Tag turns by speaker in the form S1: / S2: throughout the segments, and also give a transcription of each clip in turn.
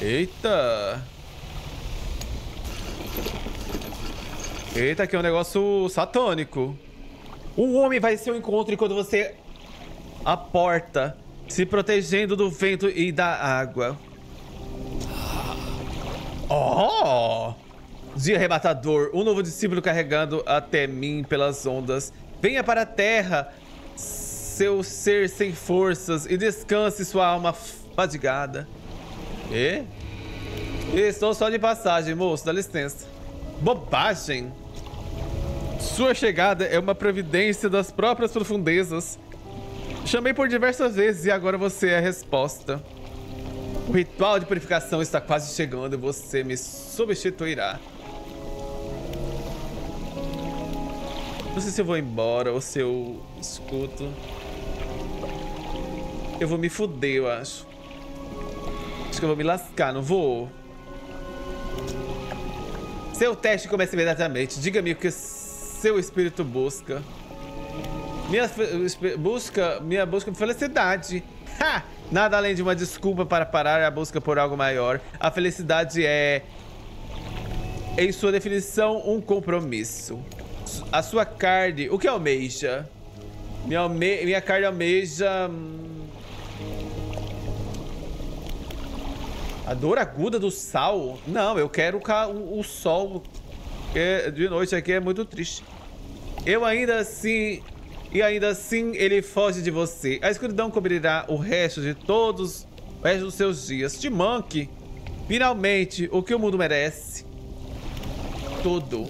S1: Eita. Eita, aqui é um negócio satânico. Um homem vai ser um encontro enquanto você a porta, se protegendo do vento e da água. Oh! Dia arrebatador, um novo discípulo carregando até mim pelas ondas. Venha para a terra, seu ser sem forças, e descanse sua alma fadigada. E? Estou só de passagem, moço, dá licença. Bobagem! Sua chegada é uma providência das próprias profundezas. Chamei por diversas vezes e agora você é a resposta. O ritual de purificação está quase chegando e você me substituirá. Não sei se eu vou embora ou se eu escuto. Eu vou me fuder, eu acho. Acho que eu vou me lascar, não vou? Seu teste começa imediatamente. Diga-me o que seu espírito busca. Minha busca, minha busca por felicidade. Ha! Nada além de uma desculpa para parar a busca por algo maior. A felicidade é, em sua definição, um compromisso. A sua carne, o que almeja? Minha, alme minha carne almeja... a dor aguda do sal? Não, eu quero o, o sol. Porque de noite aqui é muito triste. Eu ainda assim... E ainda assim ele foge de você. A escuridão cobrirá o resto de todos... O resto dos seus dias. De Monkey. Finalmente, o que o mundo merece. Tudo.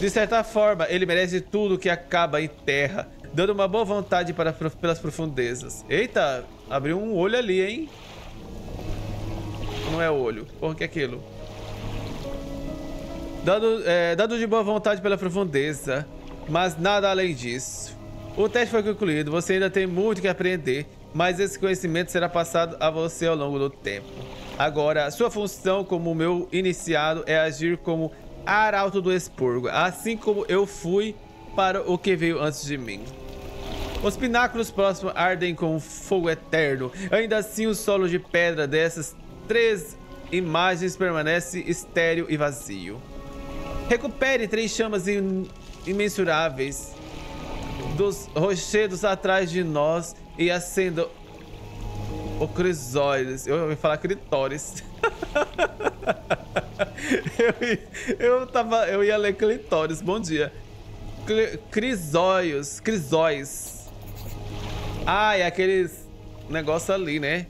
S1: De certa forma, ele merece tudo que acaba em terra. Dando uma boa vontade para, pelas profundezas. Eita, abriu um olho ali, hein? Não é olho. Porra, que é aquilo? Dando, é, de boa vontade pela profundeza, mas nada além disso. O teste foi concluído, você ainda tem muito que aprender, mas esse conhecimento será passado a você ao longo do tempo. Agora, sua função como meu iniciado é agir como arauto do expurgo, assim como eu fui para o que veio antes de mim. Os pináculos próximos ardem com fogo eterno, ainda assim o solo de pedra dessas três imagens permanece estéril e vazio. Recupere três chamas imensuráveis dos rochedos atrás de nós e acenda o crisóides. Eu ia falar clitóris. eu, eu, tava, eu ia ler clitóris. Bom dia. crisóios. Crisóis. Ah, é aqueles negócio ali, né?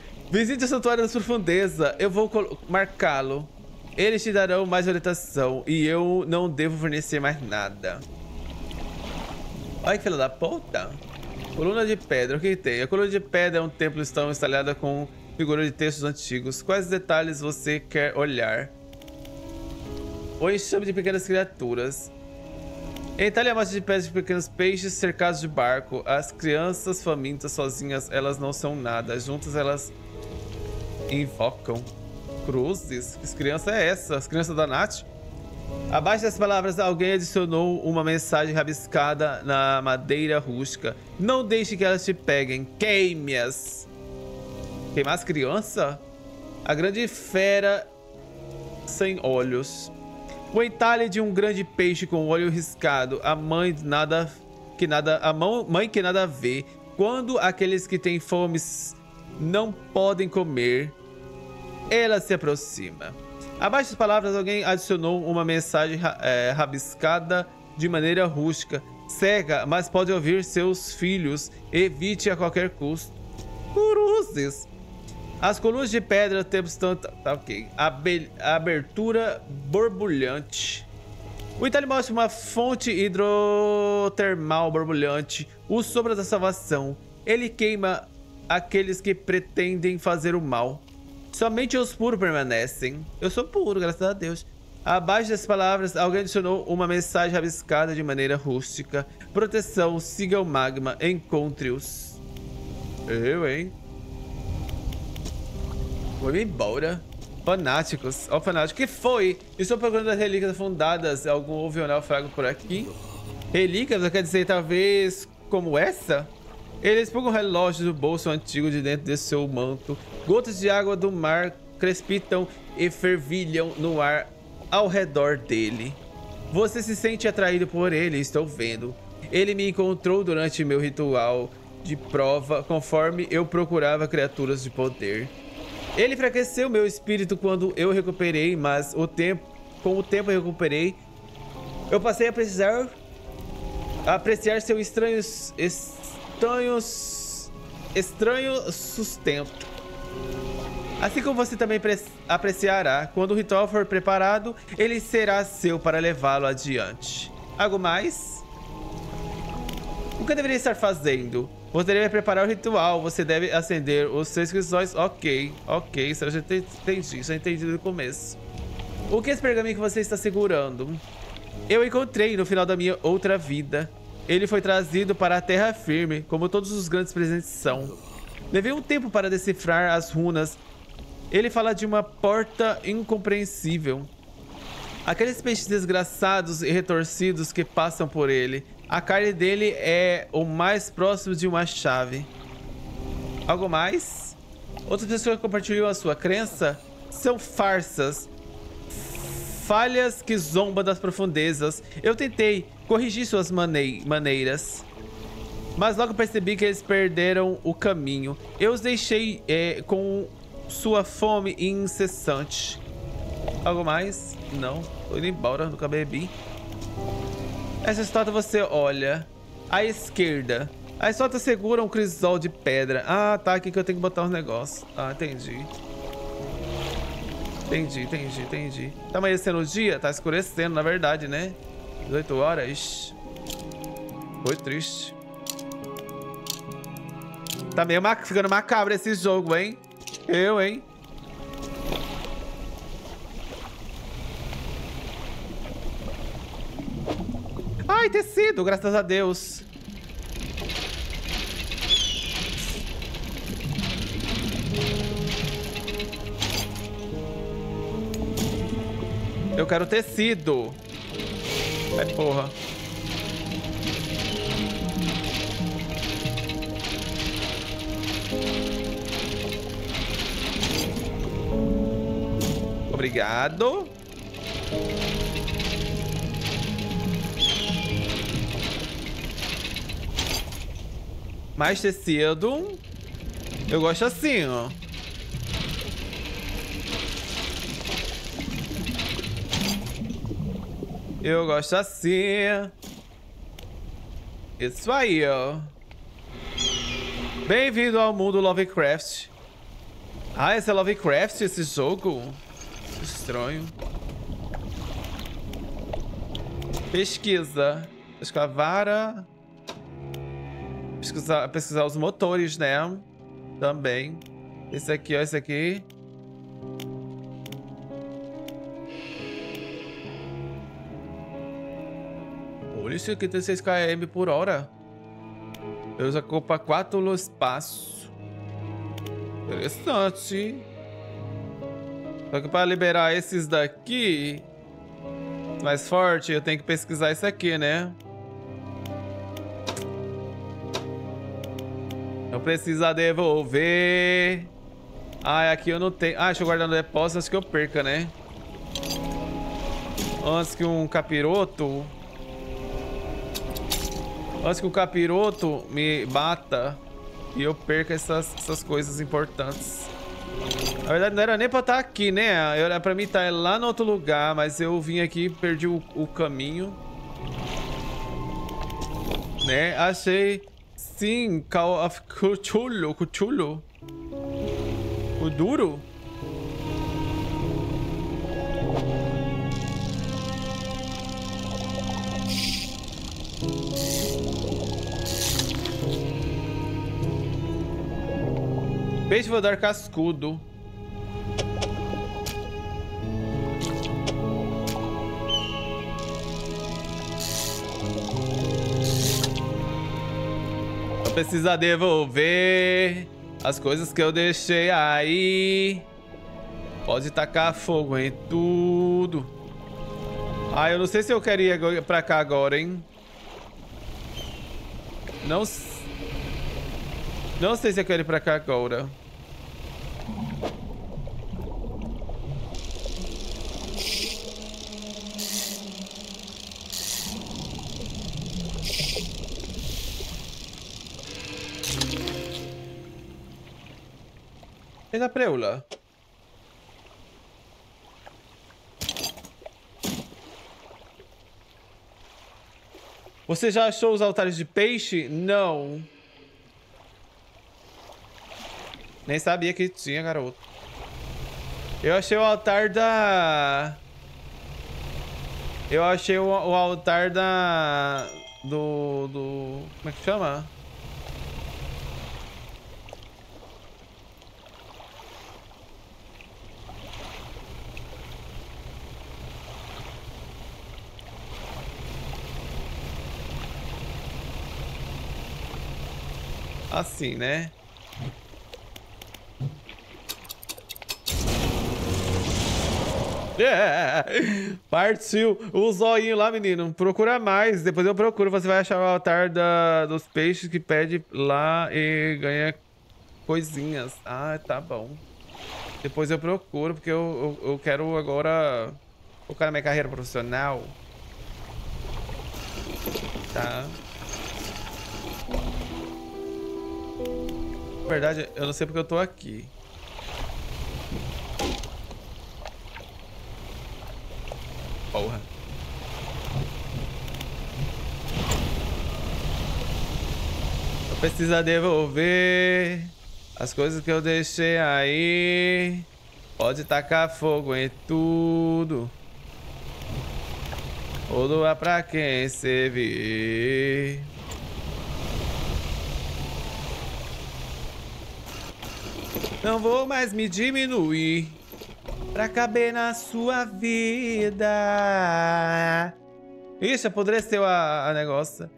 S1: Visite o Santuário das Profundezas. Eu vou marcá-lo. Eles te darão mais orientação e eu não devo fornecer mais nada. Olha que filha da puta. Coluna de pedra, o que tem? A coluna de pedra é um templo estão instalada com figura de textos antigos. Quais detalhes você quer olhar? O enxame de pequenas criaturas. Itália, a massa de pedras de pequenos peixes cercados de barco. As crianças famintas sozinhas, elas não são nada. Juntas, elas invocam cruzes. Que criança é essa? As crianças da Nath? Abaixo das palavras, alguém adicionou uma mensagem rabiscada na madeira rústica. Não deixe que elas te peguem. Queime-as. Queimar as crianças? A grande fera sem olhos. O entalhe de um grande peixe com olho riscado. A mãe nada que nada, a mãe que nada vê. Quando aqueles que têm fome não podem comer, ela se aproxima. Abaixo das palavras, alguém adicionou uma mensagem é, rabiscada de maneira rústica. Cega, mas pode ouvir seus filhos. Evite a qualquer custo. Cruzes. As colunas de pedra temos tanto... Tá, ok. Abe... Abertura borbulhante. O Itália mostra uma fonte hidrotermal borbulhante. O sombra da salvação. Ele queima aqueles que pretendem fazer o mal. Somente os puros permanecem. Eu sou puro, graças a Deus. Abaixo das palavras, alguém adicionou uma mensagem rabiscada de maneira rústica. Proteção, siga o magma, encontre-os. Eu, hein? Vou embora. Fanáticos. Ó, oh, fanático. que foi? Estou procurando as relíquias fundadas. Algum ouviu naufrago por aqui? Relíquias? Quer dizer, talvez como essa? Ele expõe um relógio do bolso antigo de dentro de seu manto. Gotas de água do mar crespitam e fervilham no ar ao redor dele. Você se sente atraído por ele, estou vendo. Ele me encontrou durante meu ritual de prova, conforme eu procurava criaturas de poder. Ele enfraqueceu meu espírito quando eu recuperei, mas o tempo, com o tempo eu recuperei, eu passei a precisar apreciar seu estranhos estranhos estranho sustento. Assim como você também apreciará, quando o ritual for preparado, ele será seu para levá-lo adiante. Algo mais? O que eu deveria estar fazendo? Você deve preparar o ritual, você deve acender os seis cristais. Ok, ok, isso eu já entendi, já entendi no começo. O que é esse pergaminho que você está segurando? Eu encontrei no final da minha outra vida. Ele foi trazido para a terra firme, como todos os grandes presentes são. Levei um tempo para decifrar as runas ele fala de uma porta incompreensível. Aqueles peixes desgraçados e retorcidos que passam por ele. A carne dele é o mais próximo de uma chave. Algo mais? Outras pessoas que compartilham a sua crença são farsas. Falhas que zombam das profundezas. Eu tentei corrigir suas manei maneiras. Mas logo percebi que eles perderam o caminho. Eu os deixei é, com sua fome incessante. Algo mais? Não. Tô indo embora, nunca bebi. Essa estátua você olha. À esquerda. A estátua segura um crisol de pedra. Ah, tá. Aqui que eu tenho que botar uns negócios. Ah, entendi. Entendi, entendi, entendi. Tá amanhecendo o dia? Tá escurecendo, na verdade, né? 18 horas. Foi triste. Tá meio ma ficando macabro esse jogo, hein? Eu, hein? Ai, tecido, graças a Deus. Eu quero tecido. É porra. Obrigado. Mais tecido. Eu gosto assim, ó. Eu gosto assim. Isso aí, ó. Bem-vindo ao mundo Lovecraft. Ah, esse é Lovecraft, esse jogo? Estranho. Pesquisa. Escavara. Pesquisar, pesquisar os motores, né? Também. Esse aqui, ó. Esse aqui. Olha isso aqui, tem 6 km por hora. Eu já ocupa 4 no espaço. Interessante. Só que para liberar esses daqui mais forte, eu tenho que pesquisar isso aqui, né? Eu preciso devolver. Ah, aqui eu não tenho. Ah, deixa eu guardar no depósito antes que eu perca, né? Antes que um capiroto... Antes que o capiroto me bata e eu perca essas, essas coisas importantes. Na verdade, não era nem pra estar tá aqui, né? Era pra mim estar tá lá no outro lugar, mas eu vim aqui e perdi o, o caminho. Né? Achei... Sim, Call of Cthulhu. Cthulhu. O duro? Peixe voador cascudo. Eu preciso devolver as coisas que eu deixei aí. Pode tacar fogo em tudo. Ah, eu não sei se eu queria ir pra cá agora, hein? Não... Não sei se eu quero ir pra cá agora. Eita preula. Você já achou os altares de peixe? Não. Nem sabia que tinha, garoto. Eu achei o altar da... Eu achei o, o altar da... Do... Do... Como é que chama? Assim, né? É, partiu. O zoinho lá, menino. Procura mais. Depois eu procuro. Você vai achar o altar da, dos peixes que pede lá e ganha coisinhas. Ah, tá bom. Depois eu procuro, porque eu, eu, eu quero agora focar na minha carreira profissional. Tá. Verdade, eu não sei porque eu tô aqui. Porra. Eu preciso devolver as coisas que eu deixei aí. Pode tacar fogo em tudo. Ou doar pra quem servir. Não vou mais me diminuir pra caber na sua vida. Ixi, apodreceu a, a negócio.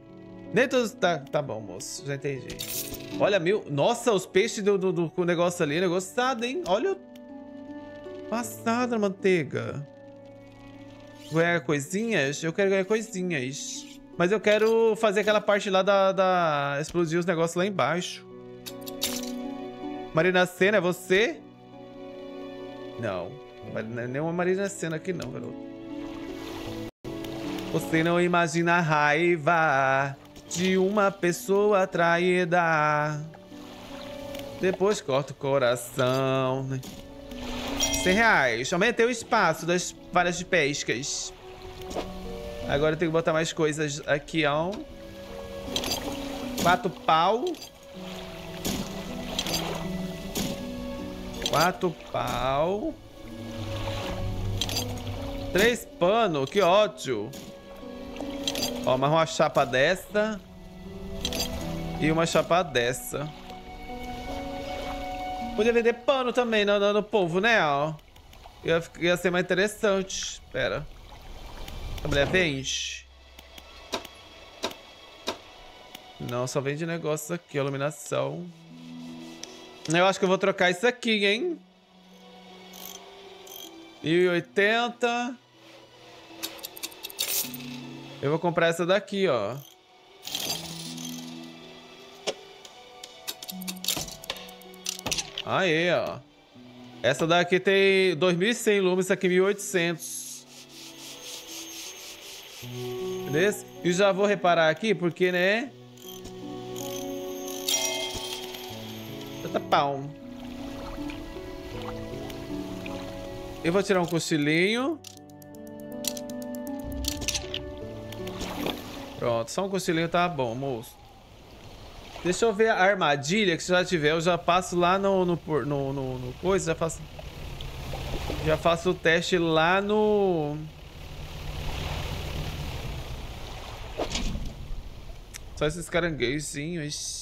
S1: Nem todos... Tá, tá bom, moço. Já entendi. Olha, meu... Nossa, os peixes do, do, do negócio ali. Negociado, hein? Olha o... Passada, manteiga. Ganhar coisinhas? Eu quero ganhar coisinhas. Mas eu quero fazer aquela parte lá da... da... Explodir os negócios lá embaixo. Marina Senna, é você? Não. É nenhuma Marina Senna aqui não, garoto. Você não imagina a raiva de uma pessoa traída. Depois corta o coração. 100 reais. Aumentei o espaço das varas de pescas. Agora eu tenho que botar mais coisas aqui, ó. Quatro pau. Quatro pau. Três pano, que ótimo. Ó, mais uma chapa dessa. E uma chapa dessa. Podia vender pano também no, no, no povo, né? Ó. Ia, ia ser mais interessante. Pera. A mulher vende. Não, só vende negócio aqui, iluminação. Eu acho que eu vou trocar isso aqui, hein? 1080. Eu vou comprar essa daqui, ó. Aí, ó. Essa daqui tem 2.100 lumes, essa aqui 1.800. Beleza? E já vou reparar aqui, porque, né? Tá pau. Eu vou tirar um cochilinho. Pronto, só um cochilinho tá bom, moço. Deixa eu ver a armadilha, que se já tiver, eu já passo lá no, no, no, no, no coisa, já faço... Já faço o teste lá no... Só esses caranguejinhos.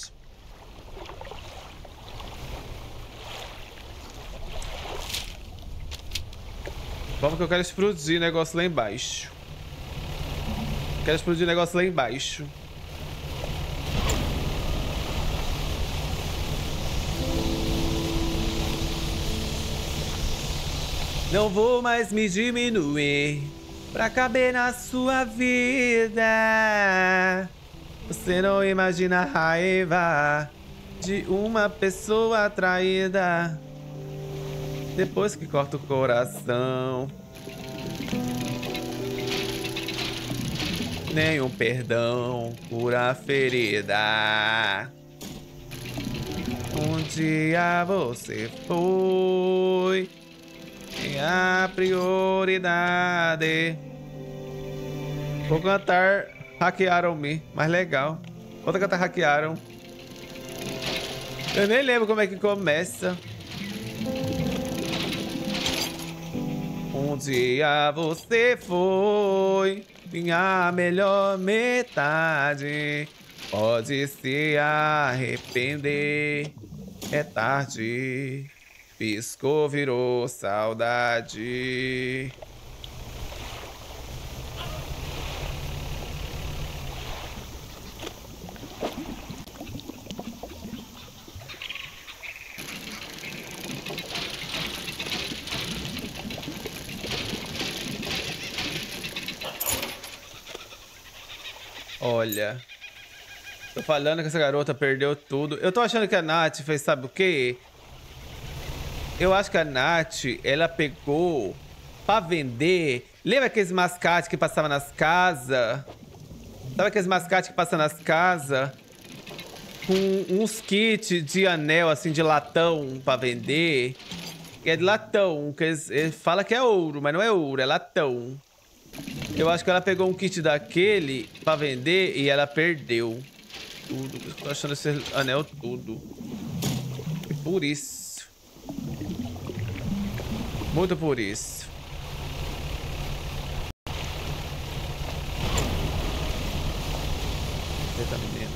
S1: Vamos que eu quero explodir o negócio lá embaixo. Quero explodir o negócio lá embaixo. Não vou mais me diminuir pra caber na sua vida. Você não imagina a raiva de uma pessoa traída. Depois que corta o coração. Nenhum perdão cura a ferida. Um dia você foi a prioridade. Vou cantar Hackearam-me, mais legal. Outra cantar Hackearam. Eu nem lembro como é que começa. Um dia você foi minha melhor metade. Pode se arrepender, é tarde. Piscou, virou saudade. Olha. Tô falando que essa garota perdeu tudo. Eu tô achando que a Nath fez, sabe o quê? Eu acho que a Nath, ela pegou pra vender. Lembra aqueles mascates que passavam nas casas? Sabe aqueles mascates que passam nas casas? Com uns kits de anel, assim, de latão pra vender. É de latão, que eles, eles falam que é ouro, mas não é ouro, é latão. Eu acho que ela pegou um kit daquele pra vender e ela perdeu tudo. Eu tô achando esse anel tudo. Por isso. Muito por isso. Eita, menino.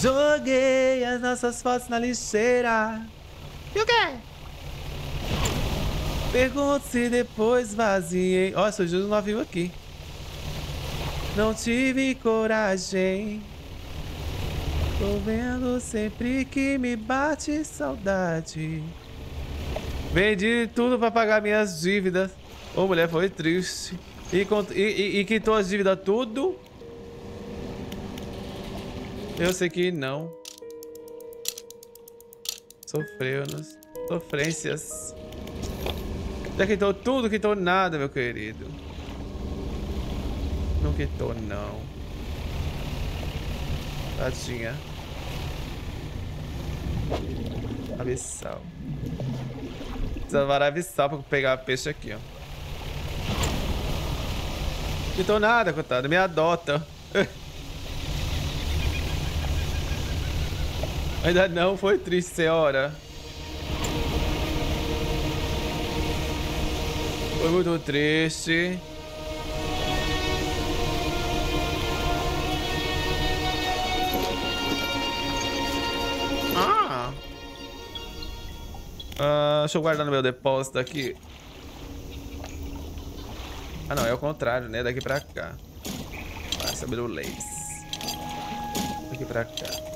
S1: Joguei as nossas fotos na lixeira. E o quê? Pergunto se depois vaziei. Ó, sou Júlio novinho aqui. Não tive coragem. Tô vendo sempre que me bate saudade. Vendi tudo pra pagar minhas dívidas. Ô, mulher, foi triste. E, e, e quitou as dívidas tudo? Eu sei que não. Sofreu nas sofrências. Já quitou tudo, quitou nada, meu querido. Não quitou, não. Tadinha. Abissal. Precisa varar abissal pra pegar peixe aqui, ó. Quitou nada, coitado. Me adota. Ainda não foi triste, senhora. Foi muito triste. Ah. ah! Deixa eu guardar no meu depósito aqui. Ah, não, é o contrário, né? Daqui pra cá. Passa pelo lace. Daqui pra cá.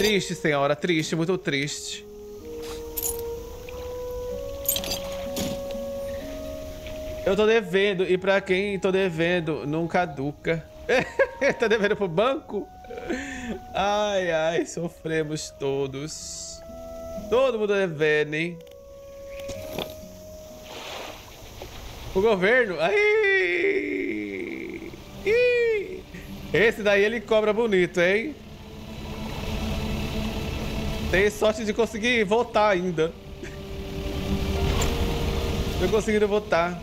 S1: Triste, senhora. Triste, muito triste. Eu tô devendo. E pra quem tô devendo, não caduca. tá devendo pro banco? Ai, ai, sofremos todos. Todo mundo devendo, hein? O governo? Ai! Esse daí ele cobra bonito, hein? Tem sorte de conseguir voltar ainda. Não conseguiram votar.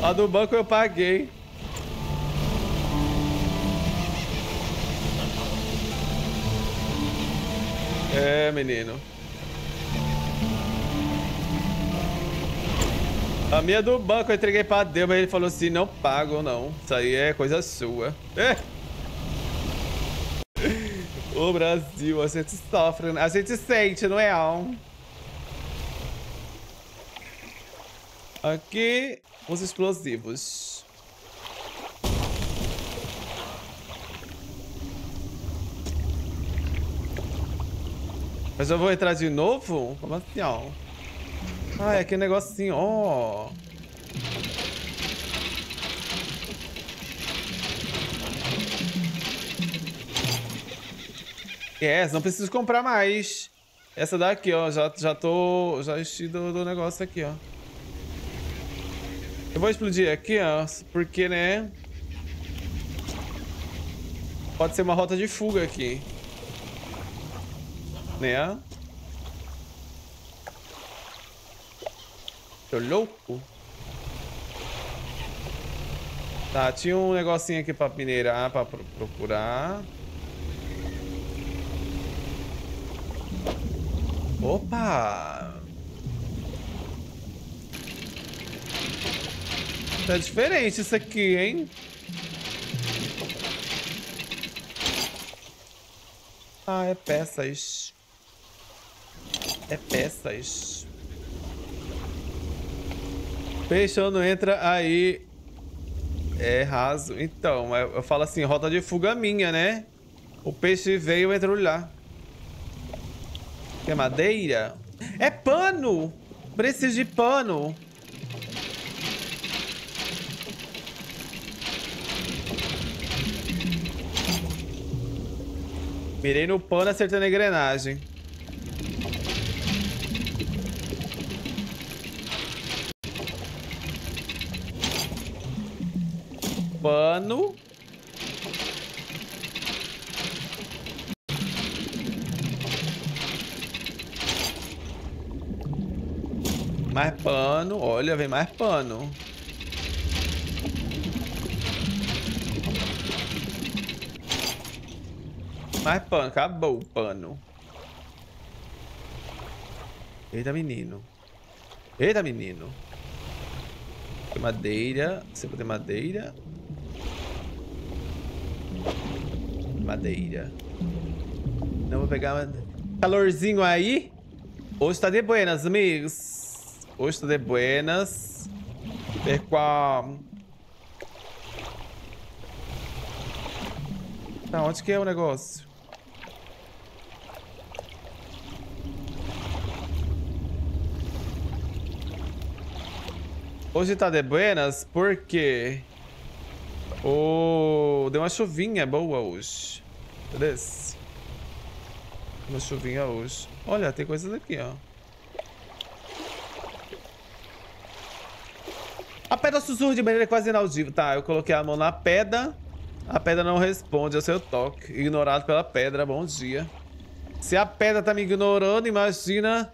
S1: A do banco eu paguei. É, menino. A minha do banco eu entreguei pra Deus, mas ele falou assim, não pago não. Isso aí é coisa sua. É. O Brasil, a gente sofre, a gente sente, não é? Aqui, os explosivos. Mas eu vou entrar de novo? Como assim, ó? Ah, aquele negocinho, ó. É, não preciso comprar mais. Essa daqui, ó, já, já tô... Já enchi do, do negócio aqui, ó. Eu vou explodir aqui, ó, porque, né... Pode ser uma rota de fuga aqui. Né? Tô louco. Tá, tinha um negocinho aqui pra mineirar, pra procurar. Opa! Tá diferente isso aqui, hein? Ah, é peças. É peças. Peixe não entra aí. É raso. Então, eu falo assim, rota de fuga minha, né? O peixe veio entrou lá. É madeira? É pano! Preciso de pano. Mirei no pano acertando a engrenagem. Pano. Mais pano. Olha, vem mais pano. Mais pano. Acabou o pano. Eita, menino. Eita, menino. Tem madeira. Você tem madeira. Madeira. Não vou pegar... Calorzinho aí. Hoje tá de buenas, amigos. Hoje de buenas. Pessoal. Tá, onde que é o negócio? Hoje tá de buenas porque... Oh, deu uma chuvinha boa hoje. Beleza? Uma chuvinha hoje. Olha, tem coisas aqui, ó. A pedra sussurra de maneira quase inaudível. Tá, eu coloquei a mão na pedra. A pedra não responde ao seu toque. Ignorado pela pedra. Bom dia. Se a pedra tá me ignorando, imagina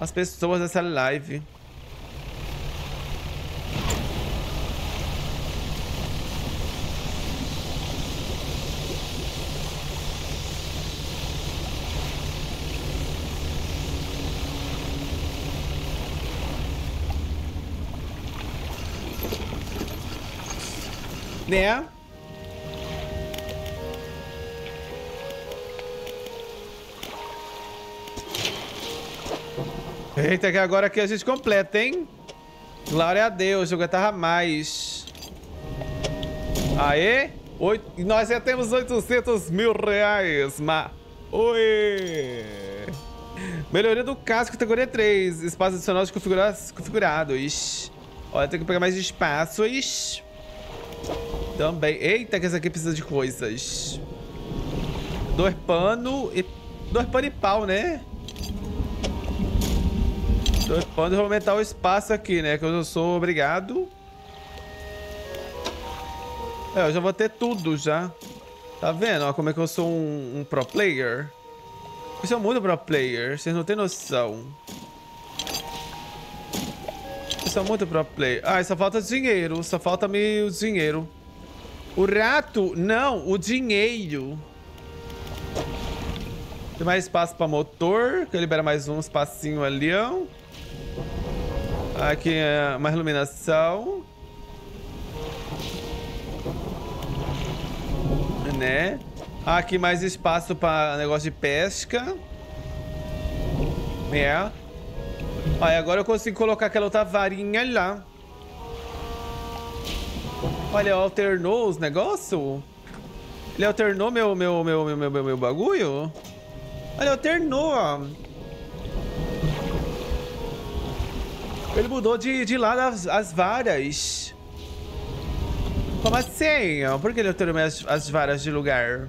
S1: as pessoas dessa live. Né? Eita, que agora aqui a gente completa, hein? Glória a Deus, jogo tava mais. Aê! Oito... Nós já temos 800 mil reais, ma... Oi! Melhoria do casco, categoria 3. Espaço adicional de configura... configurados. Olha, tem que pegar mais espaços. Também. Eita, que essa aqui precisa de coisas. Dois pano e... Dois pano e pau, né? Dois panos. Vou aumentar o espaço aqui, né? Que eu sou obrigado. É, eu já vou ter tudo já. Tá vendo? Ó, como é que eu sou um, um pro player. Eu sou muito pro player. Vocês não têm noção. Eu sou muito pro player. Ah, só falta dinheiro. Só falta me o dinheiro. O rato? Não, o dinheiro. Tem mais espaço para motor, que libera mais um espacinho ali. Aqui é mais iluminação. Né? Aqui mais espaço para negócio de pesca. É. Aí agora eu consigo colocar aquela outra varinha lá. Olha, alternou os negócios? Ele alternou meu, meu, meu, meu, meu, meu, meu bagulho? Olha, alternou, ó. Ele mudou de, de lado as, as varas. Como assim? Por que ele alterou as, as varas de lugar?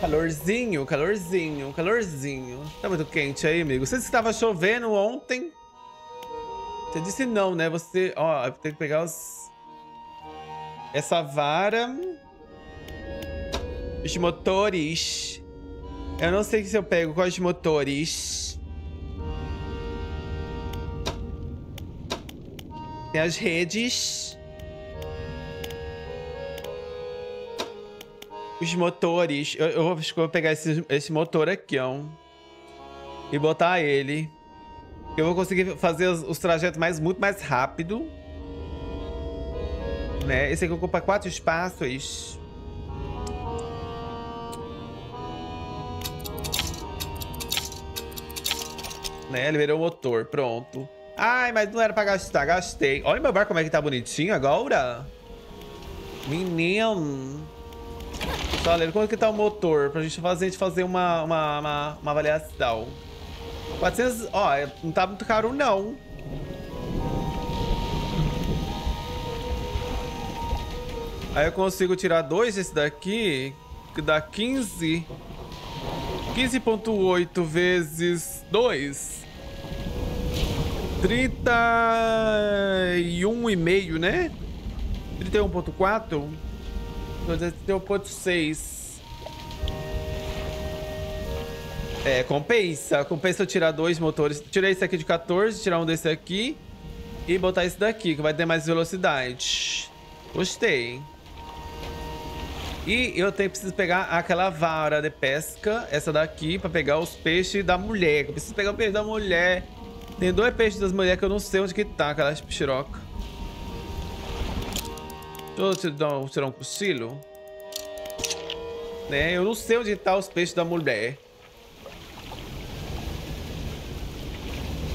S1: Calorzinho, calorzinho, calorzinho. Tá muito quente aí, amigo. Você estava chovendo ontem? Você disse não, né? Você... Ó, tem que pegar os... Essa vara... Os motores. Eu não sei se eu pego quais motores. Tem as redes. Os motores. Eu, eu vou pegar esse, esse motor aqui, ó. E botar ele. Eu vou conseguir fazer os, os trajetos mais, muito mais rápido. Né? Esse aqui ocupa quatro espaços. Né? Ele virou o motor, pronto. Ai, mas não era pra gastar, gastei. Olha meu barco como é que tá bonitinho agora. Menino. Galera, quanto que tá o motor? Pra gente fazer, a gente fazer uma, uma, uma, uma avaliação. 400... Ó, não tá muito caro, não. Aí eu consigo tirar dois desse daqui, que dá 15. 15.8 vezes 2. 31,5, né? 31.4. 31.6. É, compensa. Compensa eu tirar dois motores. Tirei esse aqui de 14, tirar um desse aqui. E botar esse daqui, que vai ter mais velocidade. Gostei. E eu tenho, preciso pegar aquela vara de pesca, essa daqui, pra pegar os peixes da mulher. Eu preciso pegar o peixe da mulher. Tem dois peixes das mulheres que eu não sei onde que tá, aquelas pichiroca. Um, tirar um cochilo. Né? Eu não sei onde tá os peixes da mulher.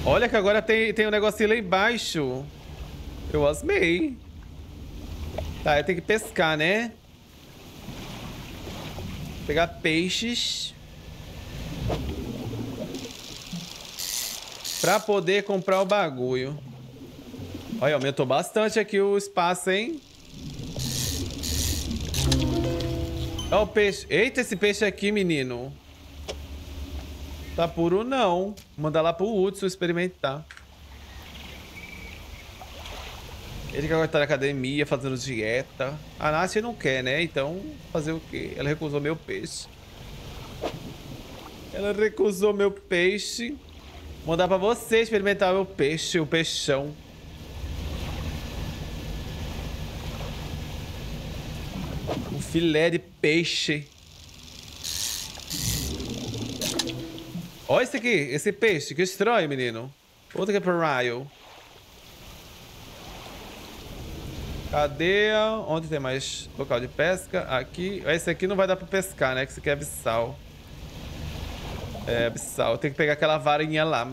S1: Olha que agora tem, tem um negocinho lá embaixo. Eu asmei. Tá, eu tenho que pescar, né? Pegar peixes. Pra poder comprar o bagulho. Olha, aumentou bastante aqui o espaço, hein? Olha o peixe. Eita, esse peixe aqui, menino. Tá puro, não. Mandar lá pro Hudson experimentar. Ele quer estar na academia, fazendo dieta. A Nath não quer, né? Então, fazer o quê? Ela recusou meu peixe. Ela recusou meu peixe. Mandar pra você experimentar meu peixe, o peixão. Filé de peixe. Olha esse aqui, esse peixe, que estranho, menino. Outro que é pro Ryle. Cadê? Onde tem mais local de pesca? Aqui. Esse aqui não vai dar pra pescar, né? Que esse aqui é abissal. É, abissal. Tem que pegar aquela varinha lá.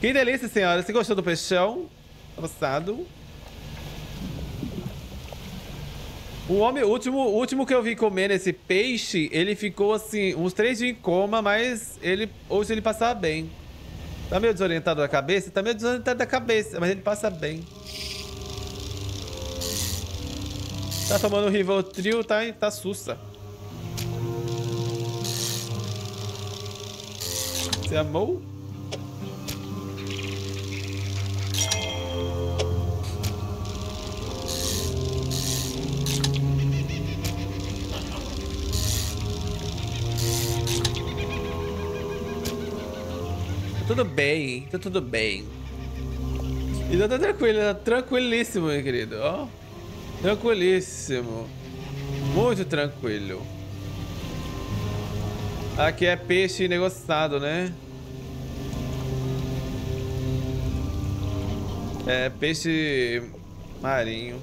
S1: Que delícia, senhora. Você gostou do peixão? Passado. O homem, o último, o último que eu vi comendo esse peixe, ele ficou assim, uns três dias em coma, mas ele hoje ele passava bem. Tá meio desorientado da cabeça? Tá meio desorientado da cabeça, mas ele passa bem. Tá tomando Rivotril, tá, tá sussa. Você amou? Tudo bem, tá tudo bem. Então tá tranquilo, tá tranquilíssimo, meu querido, ó. Tranquilíssimo. Muito tranquilo. Aqui é peixe negociado, né? É peixe marinho.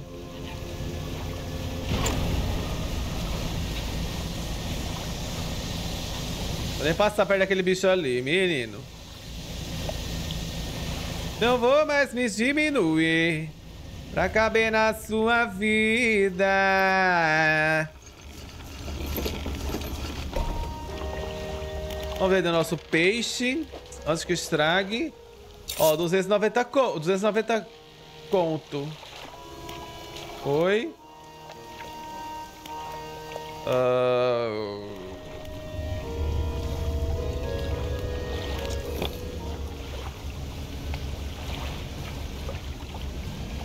S1: Vou nem passar perto daquele bicho ali, menino. Não vou mais me diminuir pra caber na sua vida. Vamos ver do nosso peixe antes que estrague. Ó, 290 co 290 conto. Oi? Uh...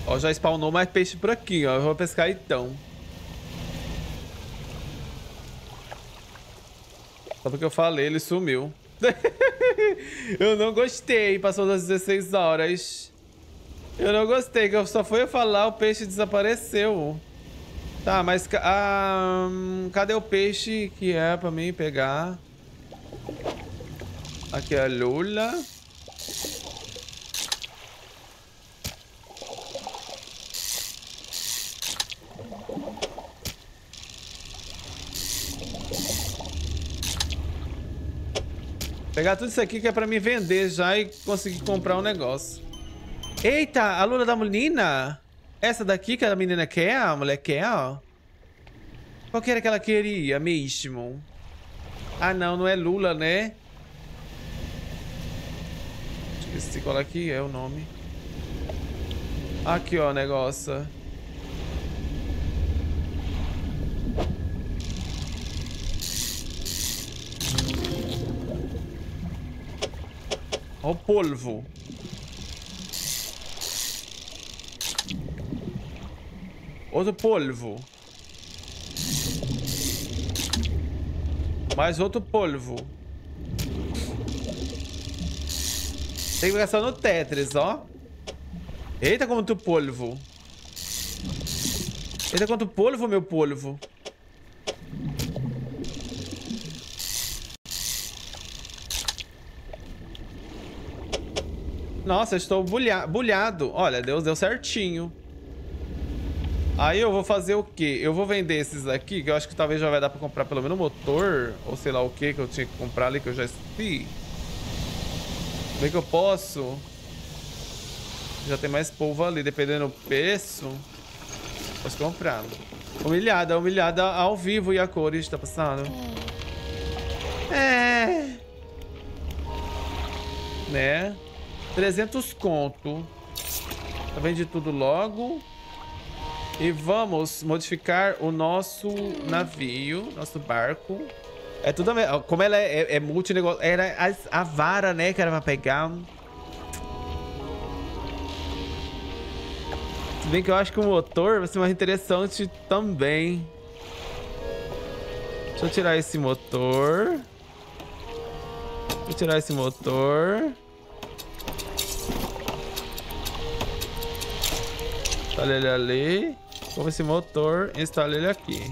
S1: Ó, já spawnou mais peixe por aqui, ó. Eu vou pescar então. Só porque eu falei, ele sumiu. eu não gostei, passou das 16 horas. Eu não gostei, que eu só fui falar, o peixe desapareceu. Tá, mas ah, cadê o peixe que é pra mim pegar? Aqui é a Lula. Pegar tudo isso aqui que é pra me vender já e conseguir comprar um negócio. Eita, a lula da menina? Essa daqui que a menina quer, a mulher quer, ó. Qual que era que ela queria mesmo? Ah, não, não é Lula, né? Esqueci qual aqui é o nome. Aqui, ó, negócio. Ó o polvo. Outro polvo. Mais outro polvo. Tem que gastar no Tetris, ó. Eita, quanto polvo. Eita, quanto polvo, meu polvo. Nossa, eu estou bulha bulhado. Olha, Deus deu certinho. Aí eu vou fazer o quê? Eu vou vender esses aqui, que eu acho que talvez já vai dar pra comprar pelo menos motor, ou sei lá o que que eu tinha que comprar ali, que eu já esqueci. Como é que eu posso? Já tem mais polvo ali, dependendo do preço. Posso comprar. Humilhada, humilhada ao vivo e a cores, tá passando? É. Né? 300 conto. Vende tudo logo. E vamos modificar o nosso navio, nosso barco. É tudo... Como ela é, é, é multinegócio... Era a, a, vara, né, que era pra pegar. Se bem que eu acho que o motor vai ser mais interessante também. Deixa eu tirar esse motor. Deixa eu tirar esse motor. Olha ele ali. Como esse motor, instala ele aqui.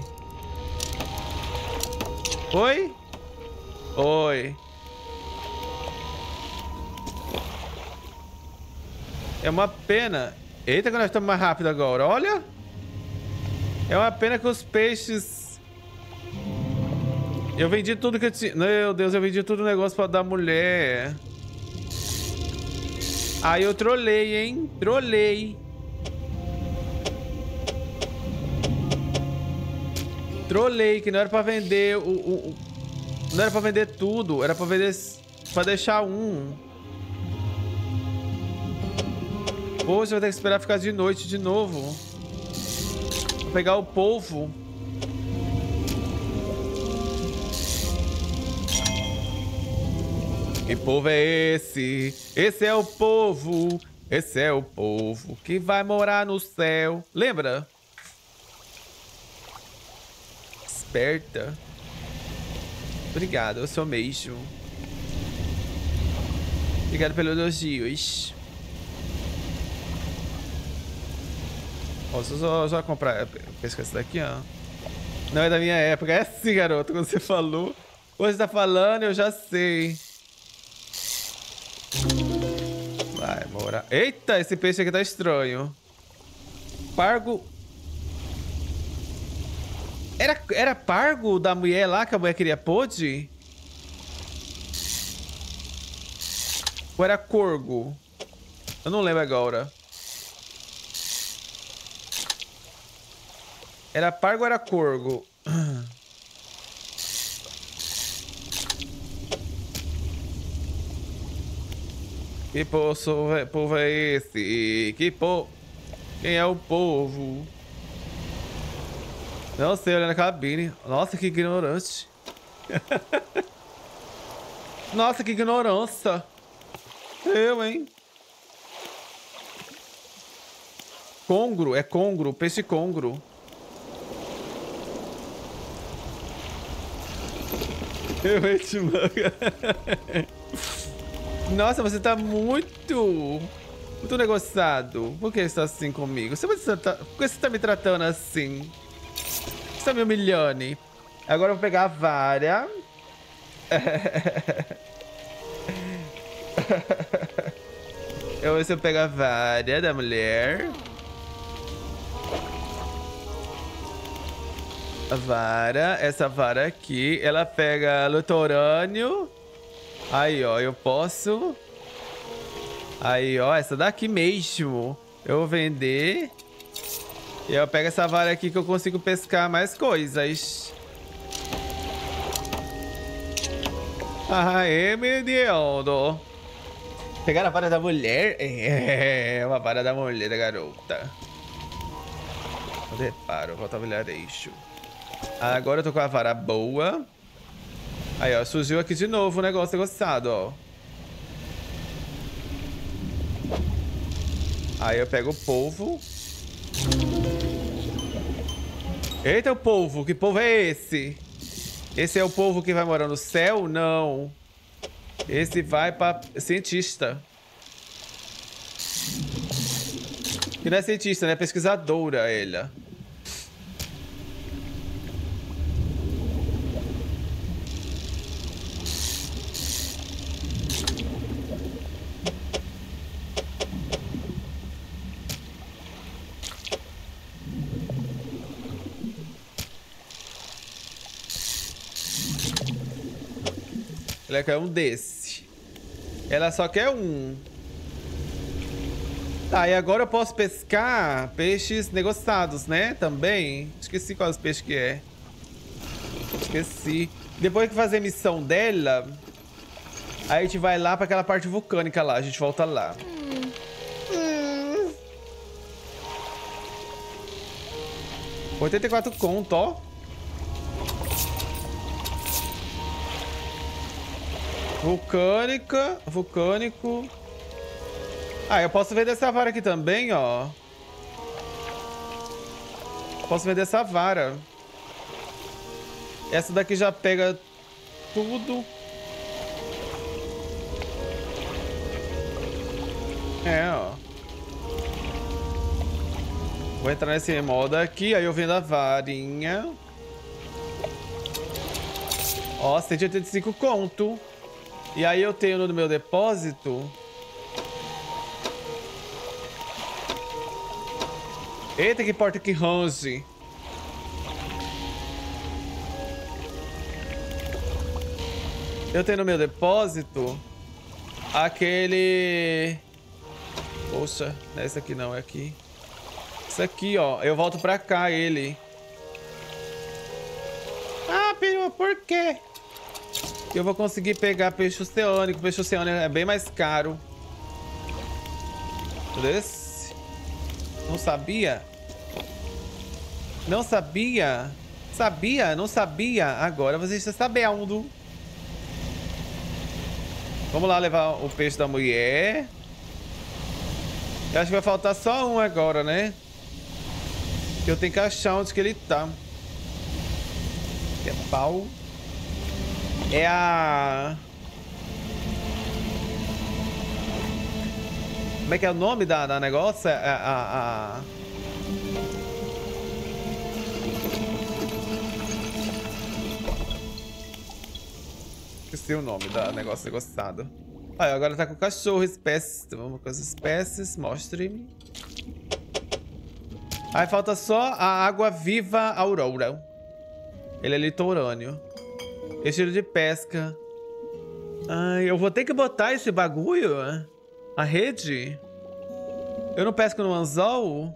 S1: Oi? Oi. É uma pena. Eita, que nós estamos mais rápido agora. Olha. É uma pena que os peixes... Eu vendi tudo que eu tinha... Meu Deus, eu vendi tudo o negócio pra dar mulher. Aí eu trolei, hein? Trolei. Trolei, que não era pra vender o, o, o, Não era pra vender tudo, era pra vender... Pra deixar um. Poxa, vai ter que esperar ficar de noite de novo. Vou pegar o polvo. Que povo é esse? Esse é o povo. Esse é o povo que vai morar no céu. Lembra? esperta. Obrigado, eu sou mesmo. Obrigado pelos elogios. Ó, só, só comprar, pescar esse daqui, ó. Não é da minha época. É assim, garoto, quando você falou. Hoje tá falando, eu já sei. Eita, esse peixe aqui tá estranho. Pargo era, era pargo da mulher lá que a mulher queria pôde? Ou era corgo? Eu não lembro agora. Era pargo ou era corgo? Que povo é, povo é esse? Que povo... Quem é o povo? Não sei, olhando a cabine. Nossa, que ignorante. Nossa, que ignorância. Eu, hein? Congro, é congro, peixe congro. Eu, hein, Nossa, você tá muito... Muito negociado. Por que você tá assim comigo? Você tá... Por que você tá me tratando assim? Você tá me humilhando? Agora eu vou pegar a vara. eu vou se eu pego a vara da mulher. A vara, essa vara aqui, ela pega lutorânio. Aí, ó, eu posso... Aí, ó, essa daqui mesmo. Eu vou vender. E eu pego essa vara aqui que eu consigo pescar mais coisas. Aê, menino. Pegar a vara da mulher? É, uma vara da mulher da garota. Reparo, volta ao vilarejo. Agora eu tô com a vara boa. Aí, ó, surgiu aqui de novo o negócio negociado, ó. Aí eu pego o polvo. Eita, o polvo. Que polvo é esse? Esse é o povo que vai morar no céu? Não. Esse vai pra cientista. Que não é cientista, né? É pesquisadora, ela. Ela quer um desse. Ela só quer um. Tá, e agora eu posso pescar peixes negociados, né? Também. Esqueci quais peixes que é. Esqueci. Depois que fazer a missão dela, aí a gente vai lá pra aquela parte vulcânica lá. A gente volta lá. Hum. Hum. 84 conto, ó. Vulcânica, vulcânico. Ah, eu posso vender essa vara aqui também, ó. Posso vender essa vara. Essa daqui já pega tudo. É, ó. Vou entrar nesse modo aqui, aí eu vendo a varinha. Ó, 185 conto. E aí eu tenho no meu depósito... Eita, que porta que range. Eu tenho no meu depósito aquele... Poxa, não é aqui não, é aqui. Isso aqui, ó. Eu volto pra cá, ele. Ah, Peru, por quê? Eu vou conseguir pegar peixe oceânico. Peixe oceânico é bem mais caro. Esse? Não sabia? Não sabia? Sabia? Não sabia? Agora você está sabendo. Vamos lá levar o peixe da mulher. Eu acho que vai faltar só um agora, né? Eu tenho que achar onde que ele tá. É pau. É a... Como é que é o nome da, da negócio? É a, a, a... Esqueci o nome da negócio negociado. Aí, agora tá com cachorro, espécies. Então, vamos com as espécies, mostre-me. Aí falta só a água viva Aurora. Ele é litorâneo. Estilo de pesca. Ai, eu vou ter que botar esse bagulho? A rede? Eu não pesco no anzol?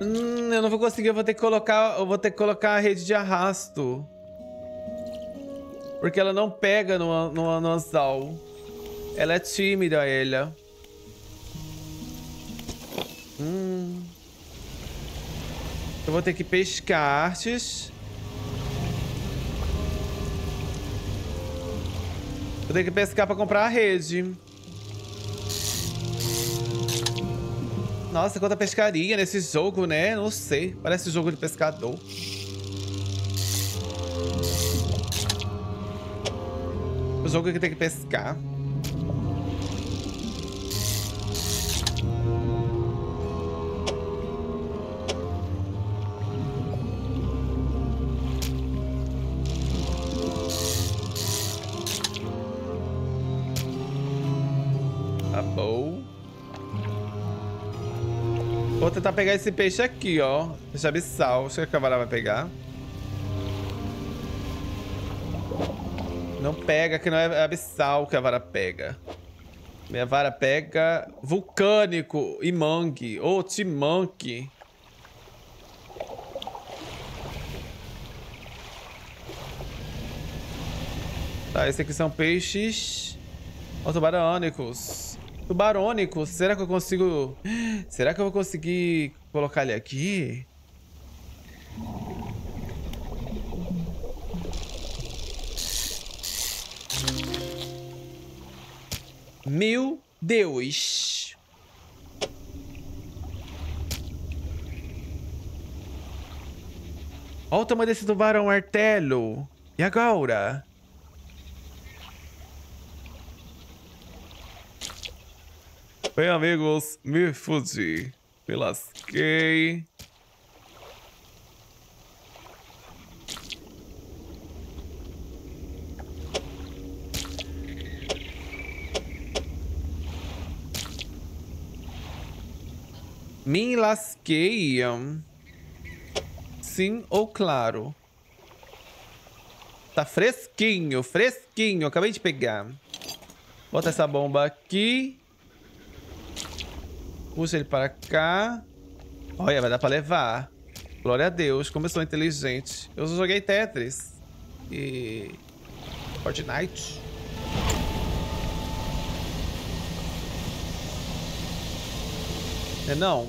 S1: Hum, eu não vou conseguir, eu vou ter que colocar, eu vou ter que colocar a rede de arrasto. Porque ela não pega no, no, no anzol. Ela é tímida, ela. Hum. Eu vou ter que pescar artes. Vou ter que pescar pra comprar a rede. Nossa, quanta pescaria nesse jogo, né? Não sei. Parece jogo de pescador. O jogo que tem que pescar. Tentar pegar esse peixe aqui, ó. Peixe abissal. Acho que a cavara vai pegar. Não pega, que não é abissal que a vara pega. Minha vara pega vulcânico e mangue. Ou oh, timanque. Tá, esses aqui são peixes oh, Tubarônicos. Será que eu consigo... Será que eu vou conseguir colocar ele aqui? Meu Deus. Olha o tamanho desse tubarão martelo. E agora? Bem, amigos, me fudi. Me lasquei. Me lasquei. Sim ou claro? Tá fresquinho, fresquinho. Acabei de pegar. Bota essa bomba aqui. Puxa ele para cá. Olha, vai dar pra levar. Glória a Deus, como eu sou inteligente. Eu joguei Tetris. E... Fortnite. É não?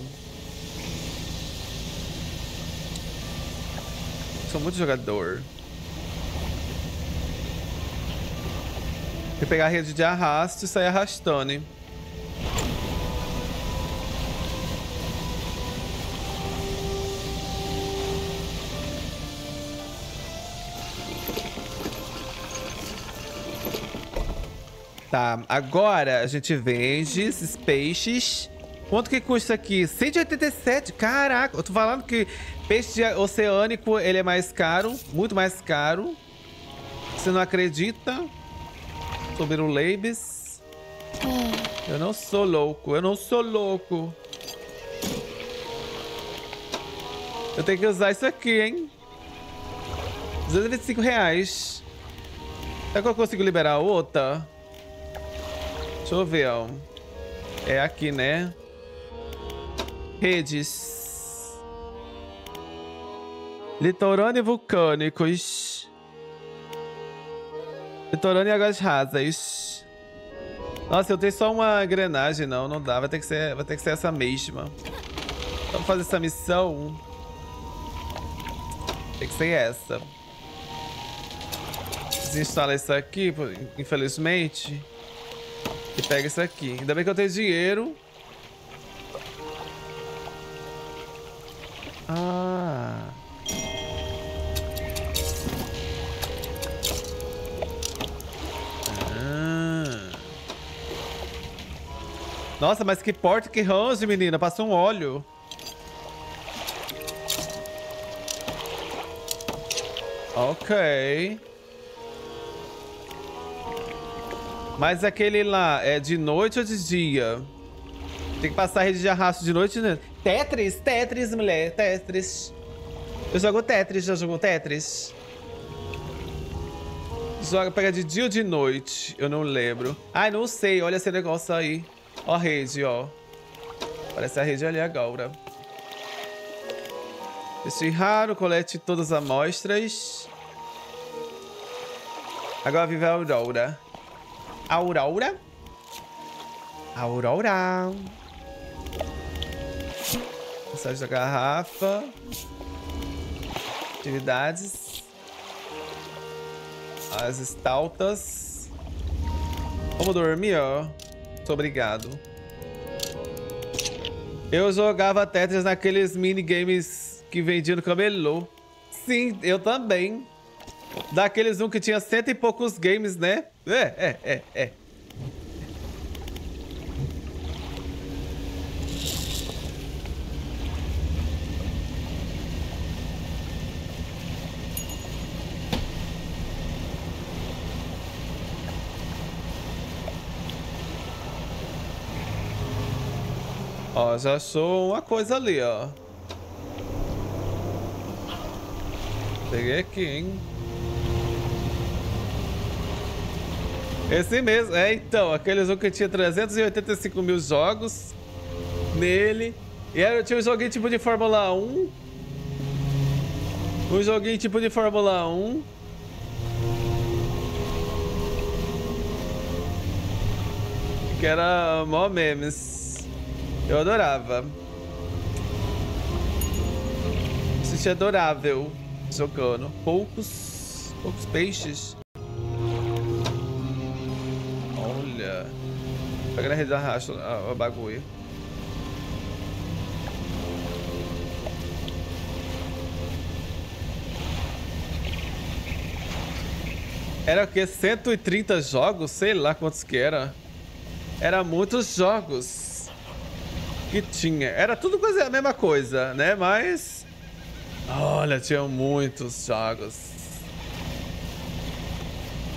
S1: Sou muito jogador. Vou pegar a rede de arrasto e sair arrastando. Tá, agora a gente vende esses peixes Quanto que custa aqui? 187? Caraca, eu tô falando que peixe oceânico ele é mais caro, muito mais caro. Você não acredita? Sobre o Leibes. Eu não sou louco, eu não sou louco. Eu tenho que usar isso aqui, hein? 225 reais. Será que eu consigo liberar outra? Deixa eu ver, ó. É aqui, né? Redes. Litorâneo vulcânicos. Litorâneo e águas rasas. Nossa, eu tenho só uma engrenagem, não, não dá. Vai ter que ser, vai ter que ser essa mesma. Vamos fazer essa missão. Tem que ser essa. Desinstala isso aqui, infelizmente. E pega isso aqui. Ainda bem que eu tenho dinheiro. Ah. Nossa, mas que porta que range, menina. Passou um óleo. Ok. Mas aquele lá é de noite ou de dia? Tem que passar a rede de arrasto de noite, né? Tetris? Tetris, mulher. Tetris. Eu jogo Tetris. Já jogou Tetris? Joga, pega de dia ou de noite? Eu não lembro. Ai, não sei. Olha esse negócio aí. Ó a rede, ó. Parece a rede ali agora. Este raro, colete todas as amostras. Agora vive a Aurora. Aurora? Aurora. Mensagem da garrafa. Atividades. As estaltas. Vamos dormir, ó. Muito obrigado. Eu jogava Tetris naqueles minigames que vendia no camelô. Sim, eu também. Daqueles um que tinha cento e poucos games, né? É, é, é, é. Ó, já achou uma coisa ali, ó. Peguei aqui, hein? Esse mesmo. É, então, aquele jogo que tinha 385 mil jogos nele. E era, tinha um joguinho tipo de Fórmula 1. Um joguinho tipo de Fórmula 1. Que era mó memes. Eu adorava. Assistia adorável jogando. Poucos. Poucos peixes. Pega na rede da racha o bagulho. Era o que? 130 jogos? Sei lá quantos que era. Era muitos jogos que tinha. Era tudo coisa, a mesma coisa, né? Mas. Olha, tinham muitos jogos.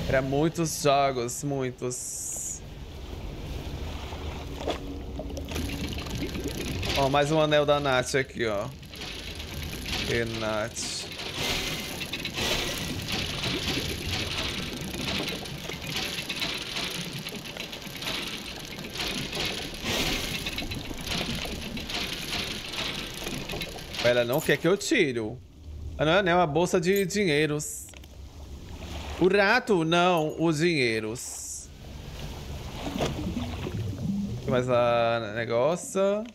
S1: Era muitos jogos, muitos. Ó, mais um anel da Nath aqui, ó. E Nath. Ela não quer que eu tire. Ah, não, é uma bolsa de dinheiros. O rato, não, os dinheiros. Mais a negócio.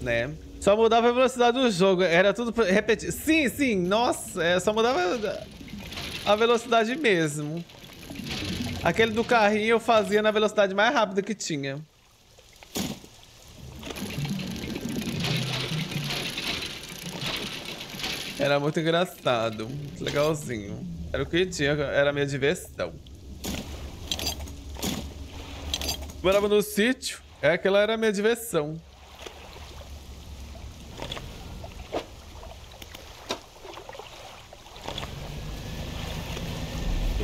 S1: Né? Só mudava a velocidade do jogo. Era tudo repetido. Sim, sim. Nossa, é, só mudava a velocidade mesmo. Aquele do carrinho eu fazia na velocidade mais rápida que tinha. Era muito engraçado. Legalzinho. Era o que tinha. Era a minha diversão. Morava no sítio. É, aquela era a minha diversão.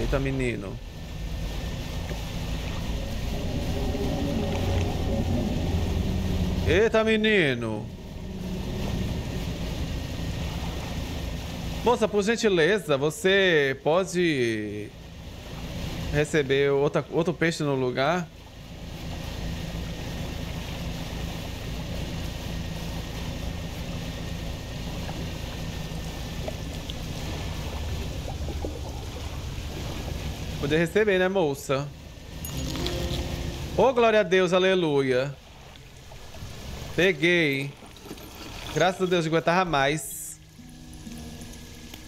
S1: Eita, menino. Eita, menino. Moça, por gentileza, você pode receber outra, outro peixe no lugar? Poder receber, né, moça? Oh, glória a Deus, aleluia. Peguei. Graças a Deus, não aguentava mais.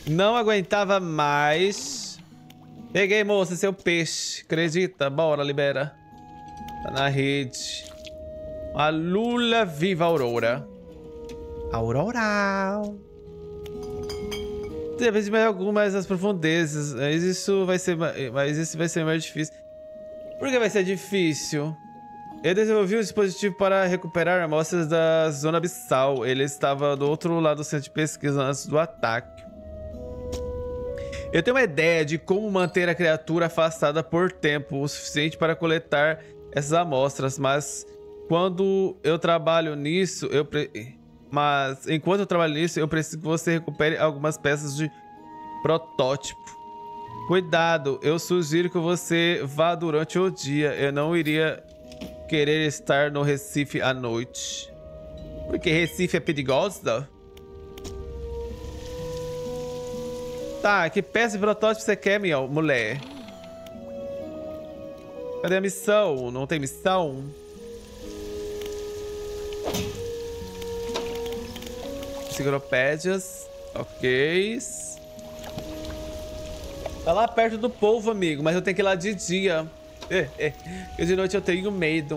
S1: Não aguentava mais. Peguei, moça, seu peixe. Acredita? Bora, libera. Tá na rede. A Lula Viva Aurora. Aurora depende de algumas das profundezas. Mas isso vai ser, mas isso vai ser mais difícil. Por que vai ser difícil? Eu desenvolvi um dispositivo para recuperar amostras da zona abissal. Ele estava do outro lado do centro de pesquisa antes do ataque. Eu tenho uma ideia de como manter a criatura afastada por tempo o suficiente para coletar essas amostras, mas quando eu trabalho nisso, eu pre... Mas enquanto eu trabalho nisso, eu preciso que você recupere algumas peças de protótipo. Cuidado, eu sugiro que você vá durante o dia. Eu não iria querer estar no Recife à noite. Porque Recife é perigosa? Tá, que peça de protótipo você quer, minha mulher? Cadê a missão? Não tem missão? Enciclopédias. Ok. Tá lá perto do povo, amigo, mas eu tenho que ir lá de dia. E de noite eu tenho medo.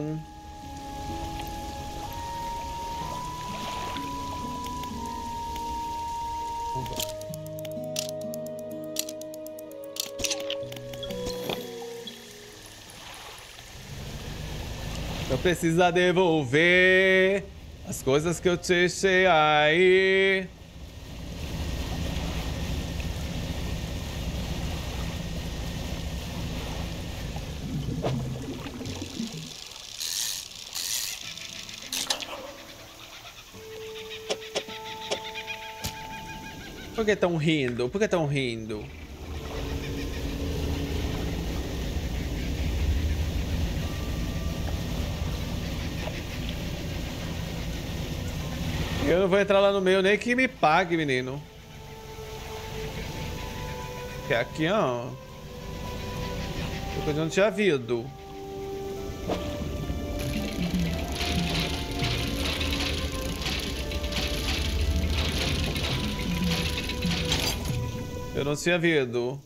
S1: Não precisa devolver as coisas que eu te deixei aí. Por que estão rindo? Por que estão rindo? Eu não vou entrar lá no meio nem que me pague, menino. Que aqui, ó. Eu não tinha vindo. Eu não tinha vindo.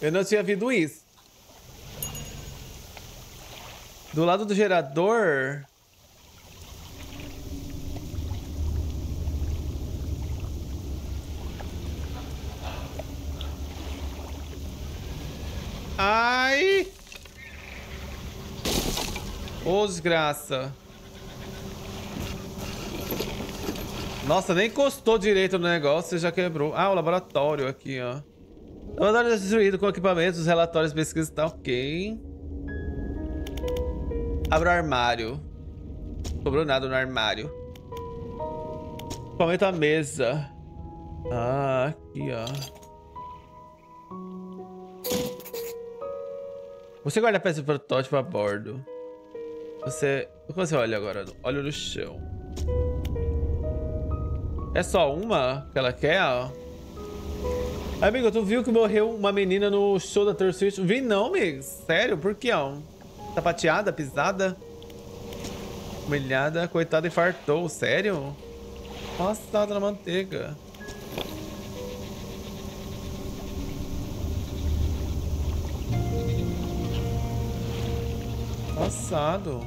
S1: Eu não tinha visto isso. Do lado do gerador... Ai! Ô, oh, desgraça. Nossa, nem encostou direito no negócio, já quebrou. Ah, o laboratório aqui, ó. Laboratório destruído com equipamentos, relatórios, pesquisas, tá ok. Abra o armário. Sobrou nada no armário. Equipamento à mesa. Ah, aqui, ó. Você guarda a peça de protótipo a bordo. Você... O que você olha agora? Olha no chão. É só uma que ela quer, ó. Amigo, tu viu que morreu uma menina no show da Taylor Swift? Vi não, amigo. Sério? Por que, ó? Tapateada, pisada? Humilhada, coitada, infartou. Sério? Passada na manteiga. Passado.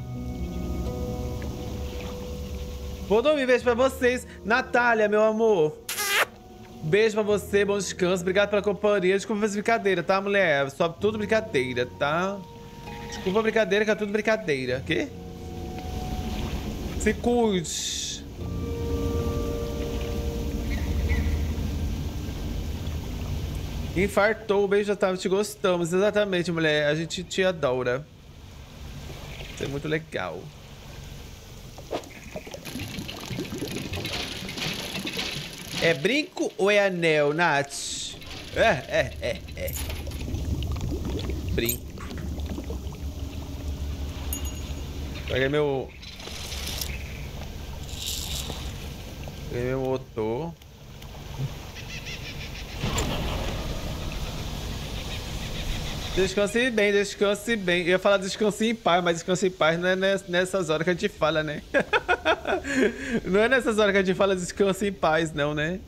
S1: Vou dormir, beijo pra vocês. Natália, meu amor. Beijo pra você, bom descanso. Obrigado pela companhia. Desculpa fazer brincadeira, tá, mulher? Só tudo brincadeira, tá? Desculpa brincadeira, que é tudo brincadeira. Quê? Se cuide. Infartou, beijo, Otávio. Te gostamos. Exatamente, mulher. A gente te adora. Isso é muito legal. É brinco ou é anel, Nath? É, é, é, é. Brinco. Peguei meu... Peguei meu motor. Descanse bem, descanse bem. Eu ia falar descanse em paz, mas descanse em paz não é nessas horas que a gente fala, né? não é nessas horas que a gente fala descanse em paz, não, né?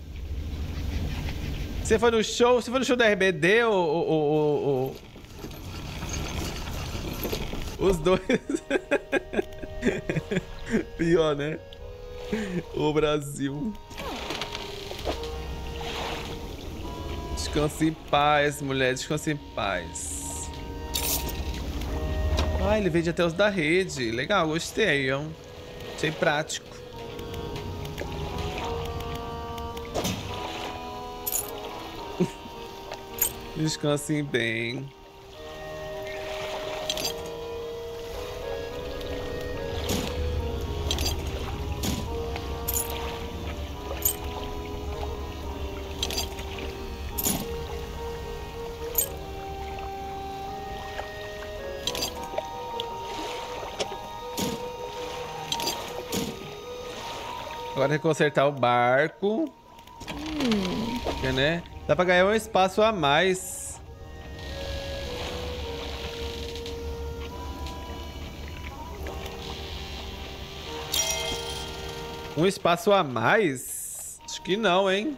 S1: Você foi no show? Você foi no show da RBD ou... ou, ou. Os dois. Pior, né? O Brasil. Descanse em paz, mulher. Descanse em paz. Ah, ele vende até os da rede. Legal, gostei. Ó. Achei prático. Descansem bem. Agora é consertar o barco. Hum. Né? Dá pra ganhar um espaço a mais. Um espaço a mais? Acho que não, hein?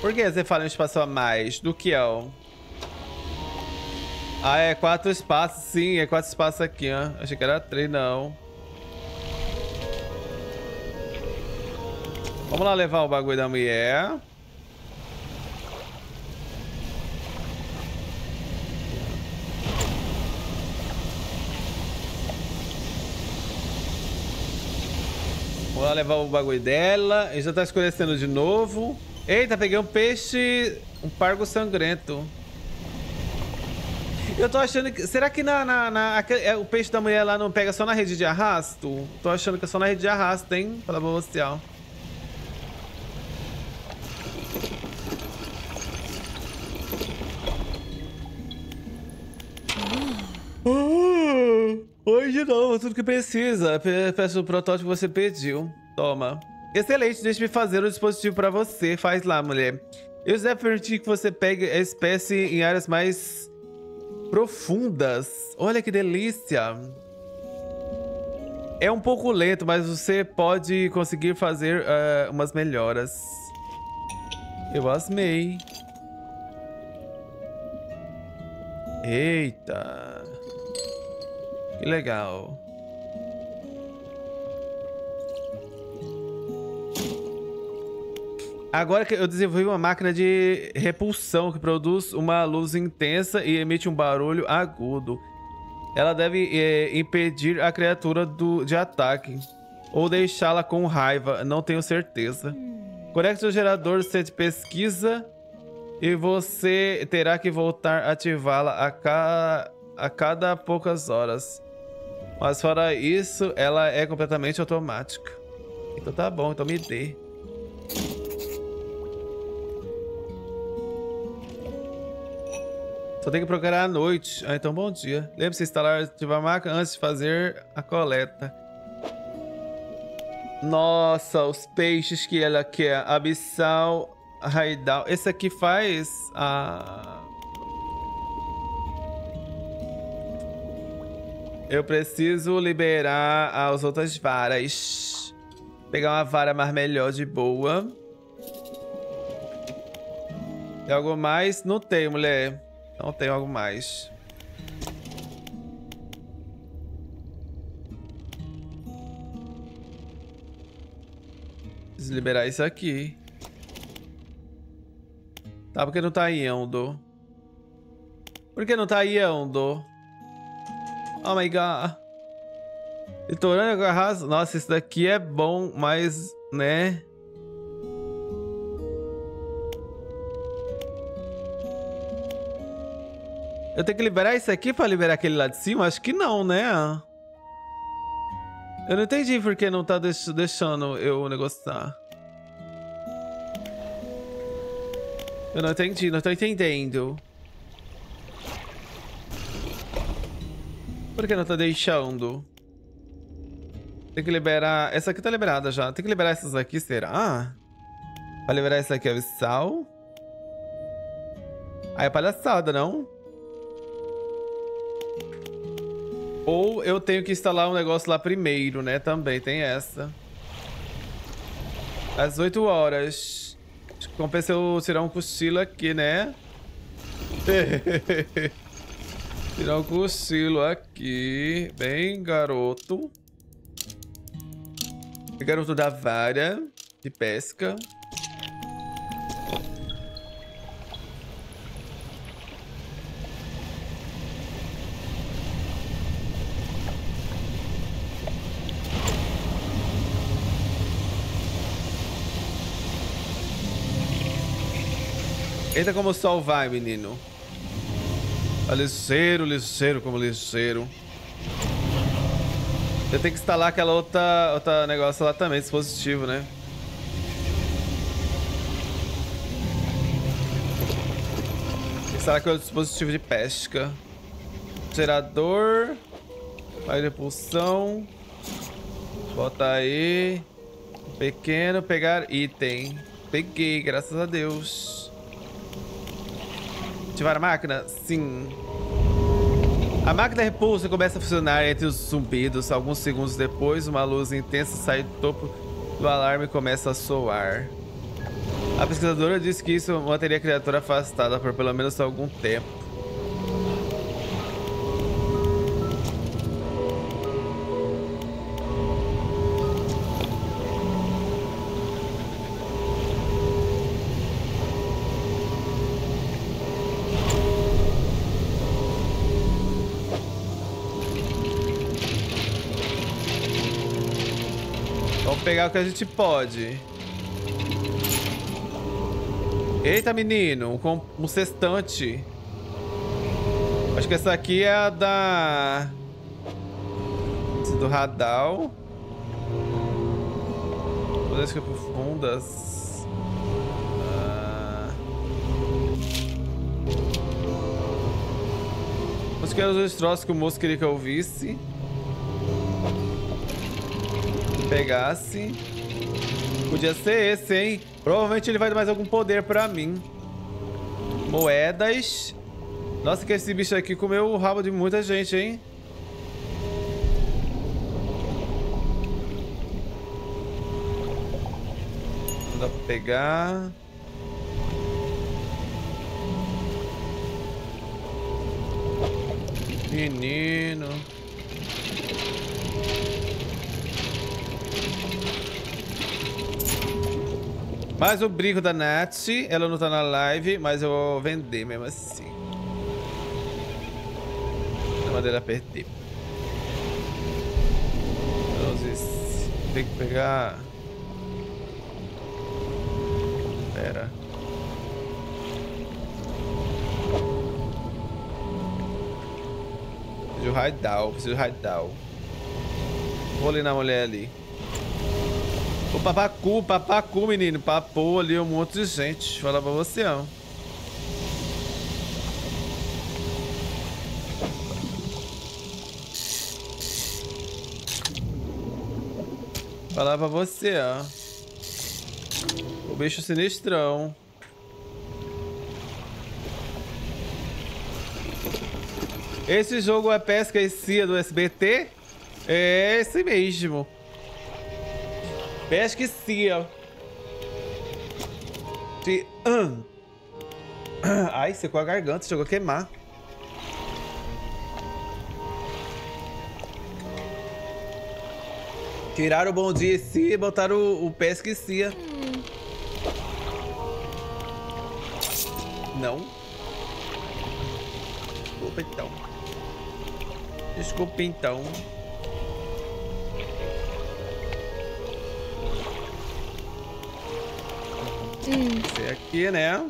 S1: Por que você fala um espaço a mais? Do que é? Ah, é quatro espaços, sim. É quatro espaços aqui, ó. Achei que era três, não. Vamos lá levar o bagulho da mulher. Vamos lá levar o bagulho dela. Gente já tá escurecendo de novo. Eita, peguei um peixe... Um pargo sangrento. Eu tô achando que... Será que na, na, na aquele, é, o peixe da mulher lá não pega só na rede de arrasto? Tô achando que é só na rede de arrasto, hein? Pela boa social. Oi de novo, tudo que precisa. Peço o protótipo que você pediu. Toma. Excelente, deixe-me fazer o dispositivo para você. Faz lá, mulher. Eu já permitir que você pegue a espécie em áreas mais profundas. Olha que delícia. É um pouco lento, mas você pode conseguir fazer uh, umas melhoras. Eu asmei. Eita. Que legal. Agora que eu desenvolvi uma máquina de repulsão que produz uma luz intensa e emite um barulho agudo. Ela deve é, impedir a criatura do, de ataque ou deixá-la com raiva, não tenho certeza. Conecte o gerador de pesquisa e você terá que voltar a ativá-la a, ca... a cada poucas horas. Mas fora isso, ela é completamente automática. Então tá bom, então me dê. Só tem que procurar à noite. Ah, então bom dia. Lembre-se de instalar ativar a máquina antes de fazer a coleta. Nossa, os peixes que ela quer. Abissal, Raidal. Esse aqui faz a... Eu preciso liberar as outras varas. Pegar uma vara mais melhor de boa. Tem algo mais? Não tem, mulher. Não tem algo mais. Preciso liberar isso aqui. Tá, porque não tá indo? Por que não tá indo? Oh my god. Litorâneo com arraso. Nossa, isso daqui é bom, mas, né? Eu tenho que liberar isso aqui pra liberar aquele lá de cima? Acho que não, né? Eu não entendi por que não tá deixando eu negociar. Eu não entendi, não tô entendendo. Por que não tá deixando? Tem que liberar... Essa aqui tá liberada já. Tem que liberar essas aqui, será? Pra liberar essa aqui, é sal. Aí é palhaçada, não? Ou eu tenho que instalar um negócio lá primeiro, né? Também tem essa. Às 8 horas. Compensa eu tirar um cochilo aqui, né? tirar um cochilo aqui. Bem, garoto. Garoto da vara de pesca. Eita como sol vai, menino. Tá ligeiro, como ligeiro. Eu tenho que instalar aquela outra, outra negócio lá também, dispositivo, né? Instalar aquele dispositivo de pesca. Gerador. Mais repulsão. Bota aí. Pequeno, pegar item. Peguei, graças a Deus. Ativar a máquina? Sim. A máquina repulsa começa a funcionar entre os zumbidos. Alguns segundos depois, uma luz intensa sai do topo do alarme e começa a soar. A pesquisadora disse que isso manteria a criatura afastada por pelo menos algum tempo. Pegar o que a gente pode. Eita, menino, um, um sextante. Acho que essa aqui é a da... Do Radal. Poderes que profundas. Ah... Acho que eram os troços que o moço queria que eu visse pegasse. Podia ser esse, hein? Provavelmente ele vai dar mais algum poder pra mim. Moedas. Nossa, que esse bicho aqui comeu o rabo de muita gente, hein? Não dá pra pegar. Menino. Mais o brinco da Nath. Ela não tá na live, mas eu vou vender mesmo assim. Não mandei ela perder. Tem que pegar... Pera. Preciso de raidal, preciso de raidal. Vou ali na mulher ali. O papacu, papacu, menino. Papou ali um monte de gente. Falar pra você, ó. Falar pra você, ó. O bicho sinistrão. Esse jogo é pesca e cia do SBT? É esse mesmo. Ó. Se... Ai, secou a garganta, chegou a queimar. Tiraram o bom dia si e botaram o, o pesca e cia. Não. Desculpa então. Desculpa então. Hum. Esse aqui, né?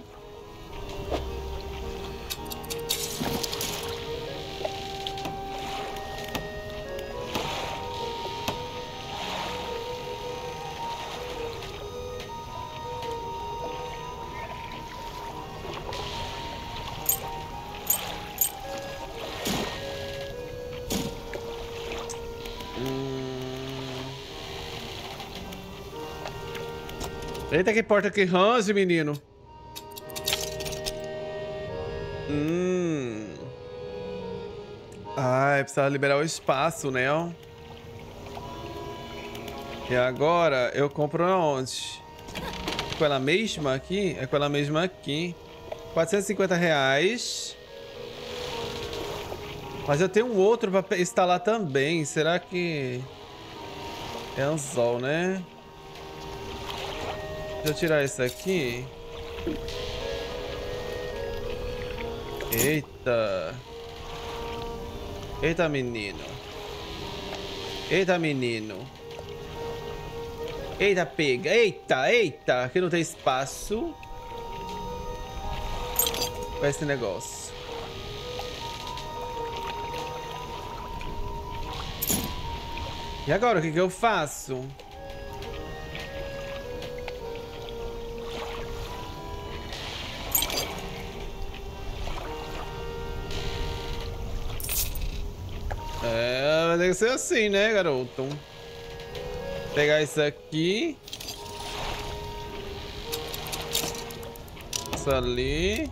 S1: Eita, que porta que range, menino. Hum. Ai, precisa liberar o espaço, né? E agora eu compro aonde? É com ela mesma aqui? É com ela mesma aqui. 450 reais. Mas eu tenho um outro pra instalar também. Será que... É anzol, né? Deixa eu tirar isso aqui. Eita. Eita, menino. Eita, menino. Eita, pega. Eita, eita. Aqui não tem espaço. Pra esse negócio. E agora, o que, que eu faço? Que ser assim, né, garoto? Vou pegar isso aqui. Isso ali.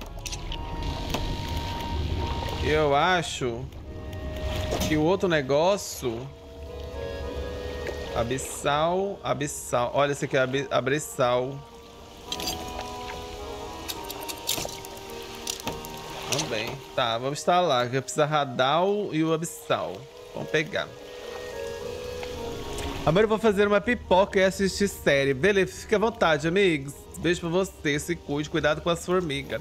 S1: Eu acho que o outro negócio... Abissal, abissal. Olha, esse aqui é ab abissal. Também. Tá, vamos instalar. Eu preciso radal e o abissal. Vamos pegar. Agora eu vou fazer uma pipoca e assistir série. Beleza, fica à vontade, amigos. Beijo pra você, se cuide, cuidado com as formigas.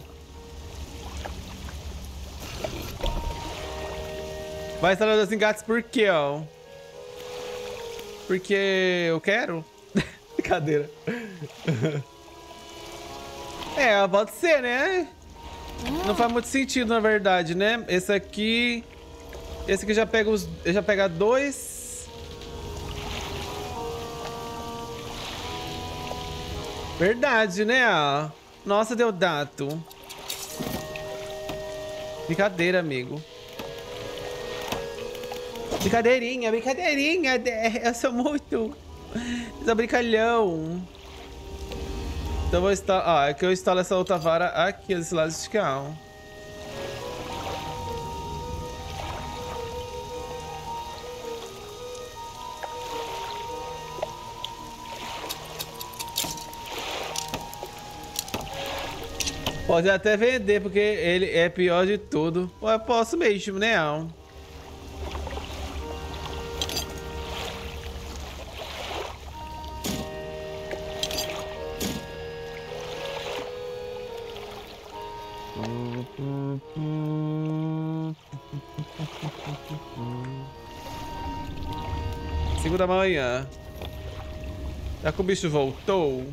S1: Vai instalar dois engates por quê, ó? Porque eu quero? Brincadeira. é, pode ser, né? Não faz muito sentido, na verdade, né? Esse aqui... Esse aqui já pega os... Já pega dois... Verdade, né? Nossa, deu dato. Brincadeira, amigo. Brincadeirinha, brincadeirinha. Eu sou muito... Eu sou brincalhão. Então eu vou instalar. Ah, é que eu instalo essa outra vara aqui desse lado de cá. Pode até vender, porque ele é pior de tudo. Ou eu posso mesmo, né? da manhã. Já que o bicho voltou.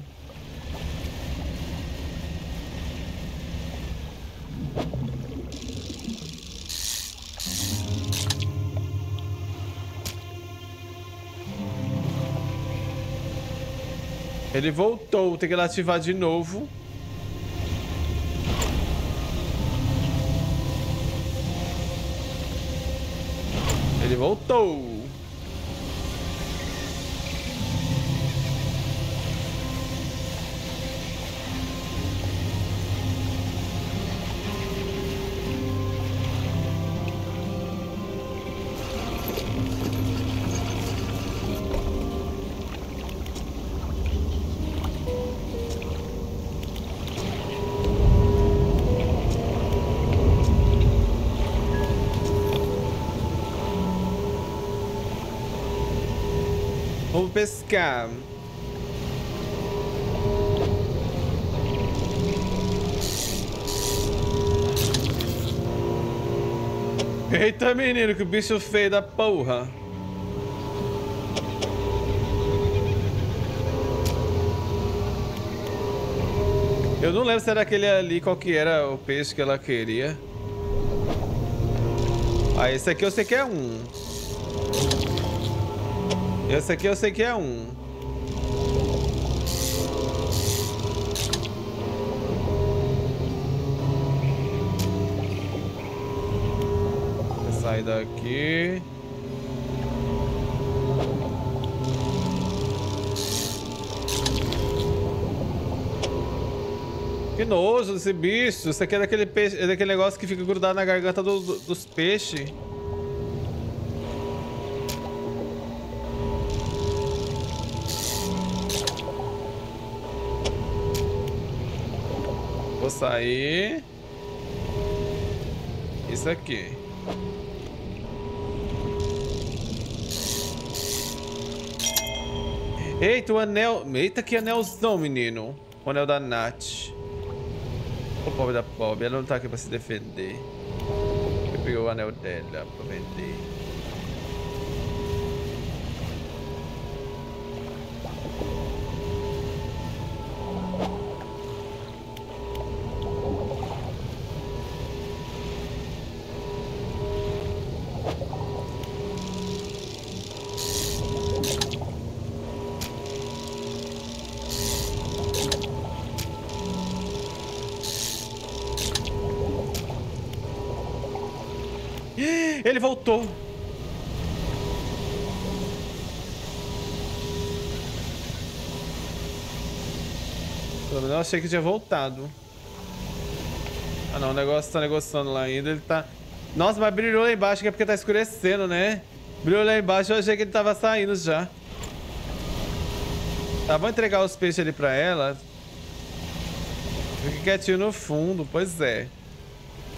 S1: Ele voltou, tem que ativar de novo. Ele voltou. Pescar. Eita, menino, que bicho feio da porra. Eu não lembro se era aquele ali, qual que era o peixe que ela queria. Ah, esse aqui eu sei que é um. Esse aqui eu sei que é um. Sair daqui. Que nojo desse bicho. Isso aqui é daquele, peixe, é daquele negócio que fica grudado na garganta do, do, dos peixes. Sair. Isso aqui. Eita, o anel... Eita, que anelzão, menino. O anel da Nath. O pobre da pobre. Ela não tá aqui pra se defender. Eu peguei o anel dela pra vender. Achei que tinha voltado. Ah não, o negócio tá negociando lá ainda, ele tá... Nossa, mas brilhou lá embaixo, que é porque tá escurecendo, né? Brilhou lá embaixo, eu achei que ele tava saindo já. Tá, vou entregar os peixes ali pra ela. Fique quietinho no fundo, pois é.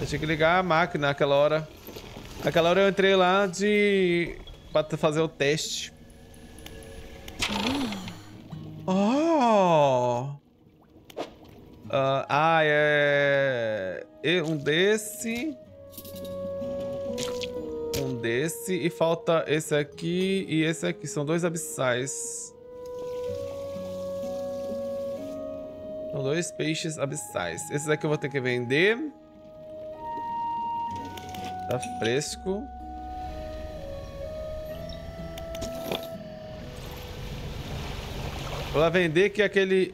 S1: Eu tinha que ligar a máquina naquela hora. Aquela hora eu entrei lá de... Pra fazer o teste. Oh! Uh, ah, é... Um desse... Um desse e falta esse aqui e esse aqui. São dois abissais. São dois peixes abissais. Esses aqui eu vou ter que vender. Tá fresco. Vou lá vender que aquele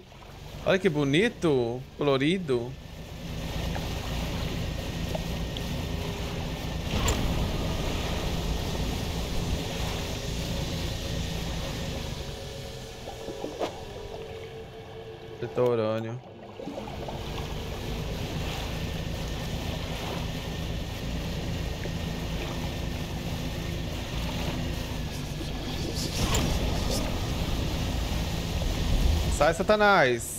S1: Olha que bonito, colorido. Litorâneo. Sai, Satanás.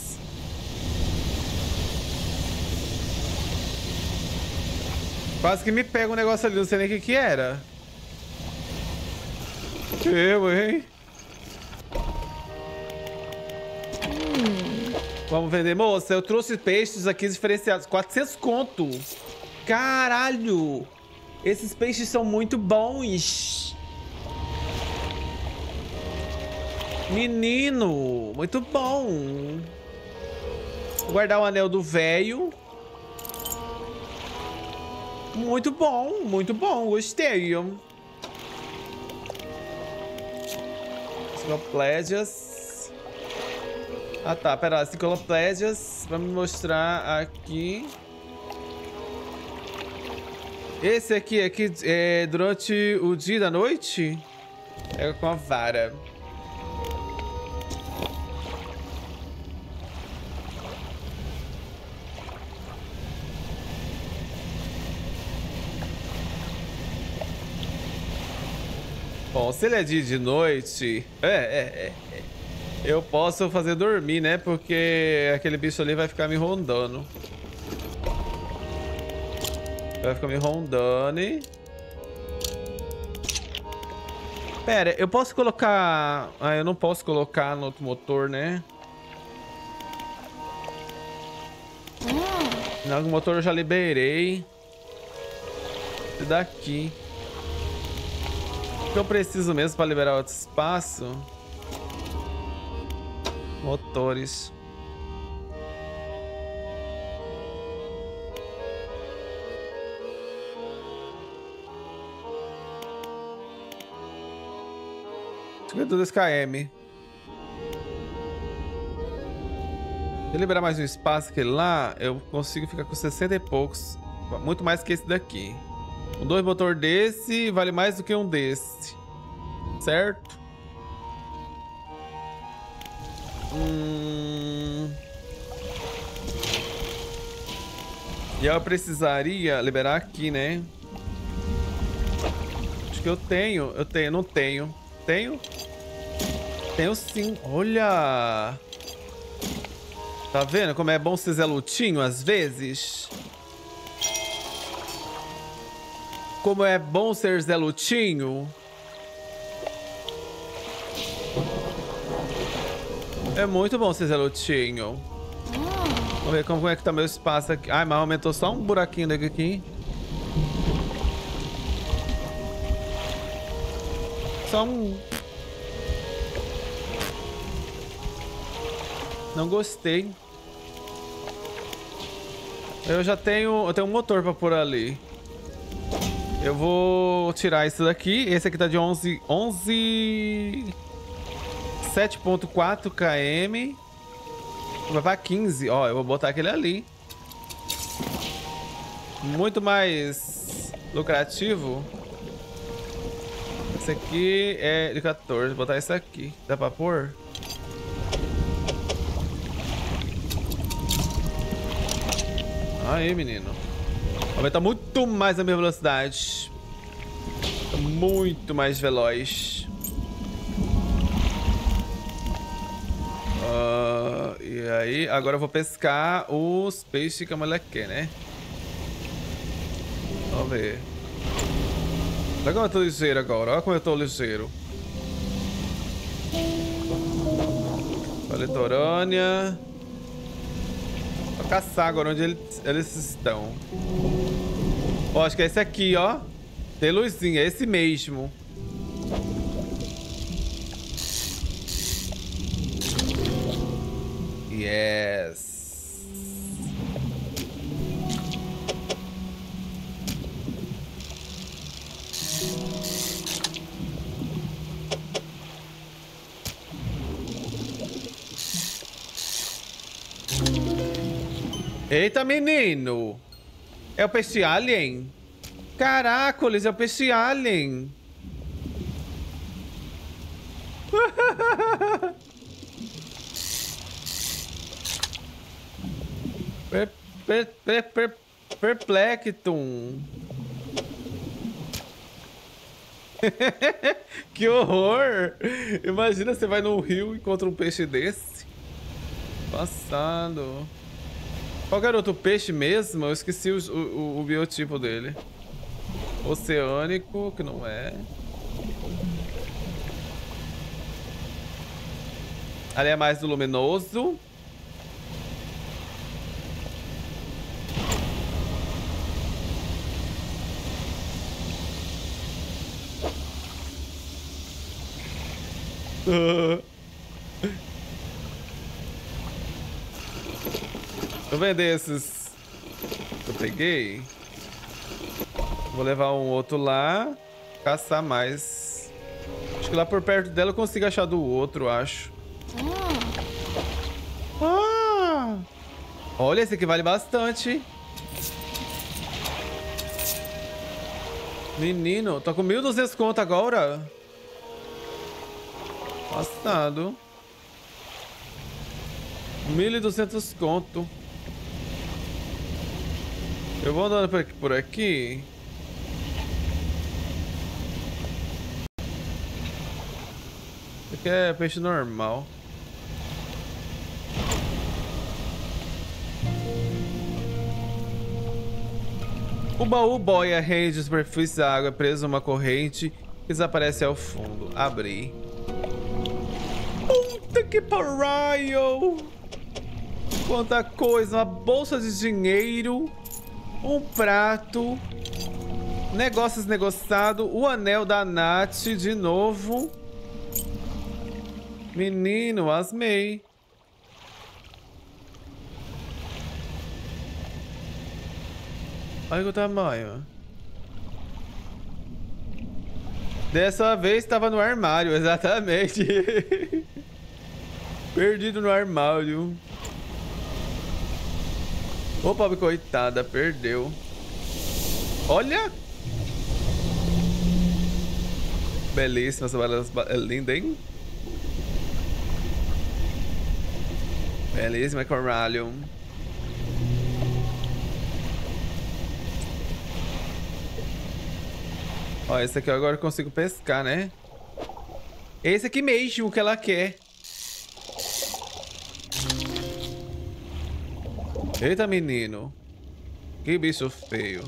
S1: Quase que me pega um negócio ali, não sei nem o que que era. Eu, hein? Hum. Vamos vender. Moça, eu trouxe peixes aqui diferenciados. 400 conto. Caralho. Esses peixes são muito bons. Menino, muito bom. Vou guardar o anel do velho. Muito bom, muito bom, gostei. Enciclopédias. Ah tá, pera, enciclopédias. Vamos mostrar aqui. Esse aqui, aqui é durante o dia da noite? É com a vara. Bom, se ele é dia de noite, é, é, é, é, eu posso fazer dormir, né? Porque aquele bicho ali vai ficar me rondando. Vai ficar me rondando. Pera, eu posso colocar... Ah, eu não posso colocar no outro motor, né? Não, o motor eu já liberei. Esse daqui que eu preciso mesmo para liberar outro espaço? Motores. dois km. Se liberar mais um espaço que lá, eu consigo ficar com 60 e poucos. Muito mais que esse daqui. Um dois motor desse vale mais do que um desse. Certo? Hum... E eu precisaria liberar aqui, né? Acho que eu tenho. Eu tenho, não tenho. Tenho? Tenho sim. Olha! Tá vendo como é bom ser Zé Lutinho às vezes? Como é bom ser Zé Lutinho. É muito bom ser Zé Lutinho. Vamos ver como é que tá meu espaço aqui. Ai, mas aumentou só um buraquinho daqui. Só um... Não gostei. Eu já tenho... Eu tenho um motor pra pôr ali. Eu vou tirar isso daqui. Esse aqui tá de 11... 11... 7.4 km. Vai pra 15. Ó, eu vou botar aquele ali. Muito mais lucrativo. Esse aqui é de 14. Vou botar esse aqui. Dá pra pôr? Aí, menino. Aumentar muito mais a minha velocidade. Muito mais veloz. Uh, e aí, agora eu vou pescar os peixes que a mulher quer, né? Vamos ver. Olha como eu tô ligeiro agora. Olha como eu tô ligeiro. Litorânea. Caçar agora onde eles, eles estão. Ó, acho que é esse aqui, ó. Tem luzinha, é esse mesmo. Yes. Eita, menino. É o peixe alien? Caracoles, é o peixe alien. per, per, per, per, perplectum. que horror! Imagina você vai no rio e encontra um peixe desse. Passado. Qual era outro peixe mesmo? Eu esqueci o, o, o biotipo dele. Oceânico, que não é. Ali é mais do luminoso. Uh. Vou vender esses que eu peguei. Vou levar um outro lá. Caçar mais. Acho que lá por perto dela eu consigo achar do outro, acho. Ah! ah. Olha, esse aqui vale bastante. Menino, tô com 1.200 conto agora. Passado. 1.200 conto. Eu vou andando por aqui. Isso aqui é peixe normal. O baú boia rei de superfície da água preso numa corrente que desaparece ao fundo. Abri. Puta que pariu! Quanta coisa! Uma bolsa de dinheiro um prato, negócios negociado, o anel da Nath de novo. Menino, asmei. Olha o tamanho. Dessa vez estava no armário, exatamente. Perdido no armário. Ô, pobre coitada, perdeu. Olha! Belíssima essa balança. É linda, hein? Belíssima, Corallium. Ó, esse aqui eu agora consigo pescar, né? Esse aqui mesmo que ela quer. Eita, menino. Que bicho feio.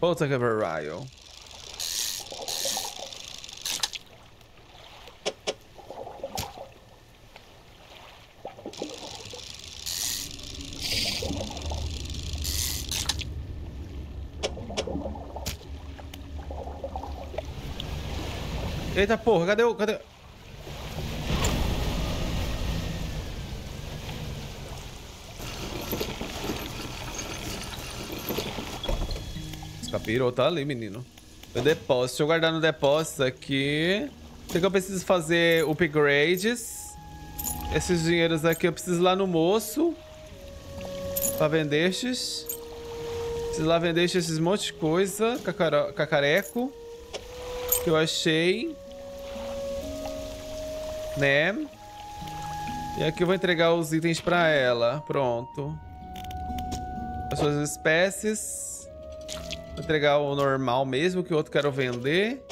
S1: Puta que baralho. Eita porra, cadê o... Cadê... Capirou, tá ali, menino. Depósito. Deixa eu guardar no depósito aqui. O que, eu preciso fazer? Upgrades. Esses dinheiros aqui eu preciso ir lá no moço. Pra vender estes. Preciso lá vender esses monte de coisa. Cacareco. Que eu achei. Né? E aqui eu vou entregar os itens pra ela. Pronto. As suas espécies. Entregar o normal mesmo, que o outro quero vender.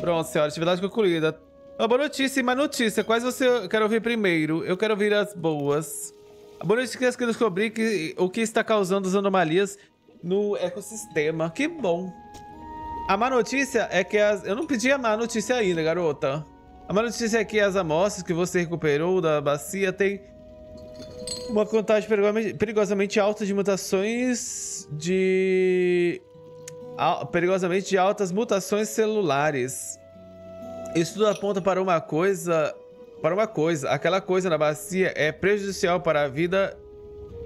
S1: Pronto, senhora. Atividade concluída. Uma boa notícia e má notícia. Quais você quer ouvir primeiro? Eu quero ouvir as boas. A boa notícia é que eu descobri que o que está causando as anomalias no ecossistema. Que bom. A má notícia é que as... Eu não pedi a má notícia ainda, garota. A má notícia é que as amostras que você recuperou da bacia têm uma contagem perigosamente alta de mutações de... Perigosamente de altas mutações celulares. Isso tudo aponta para uma coisa... Para uma coisa. Aquela coisa na bacia é prejudicial para a vida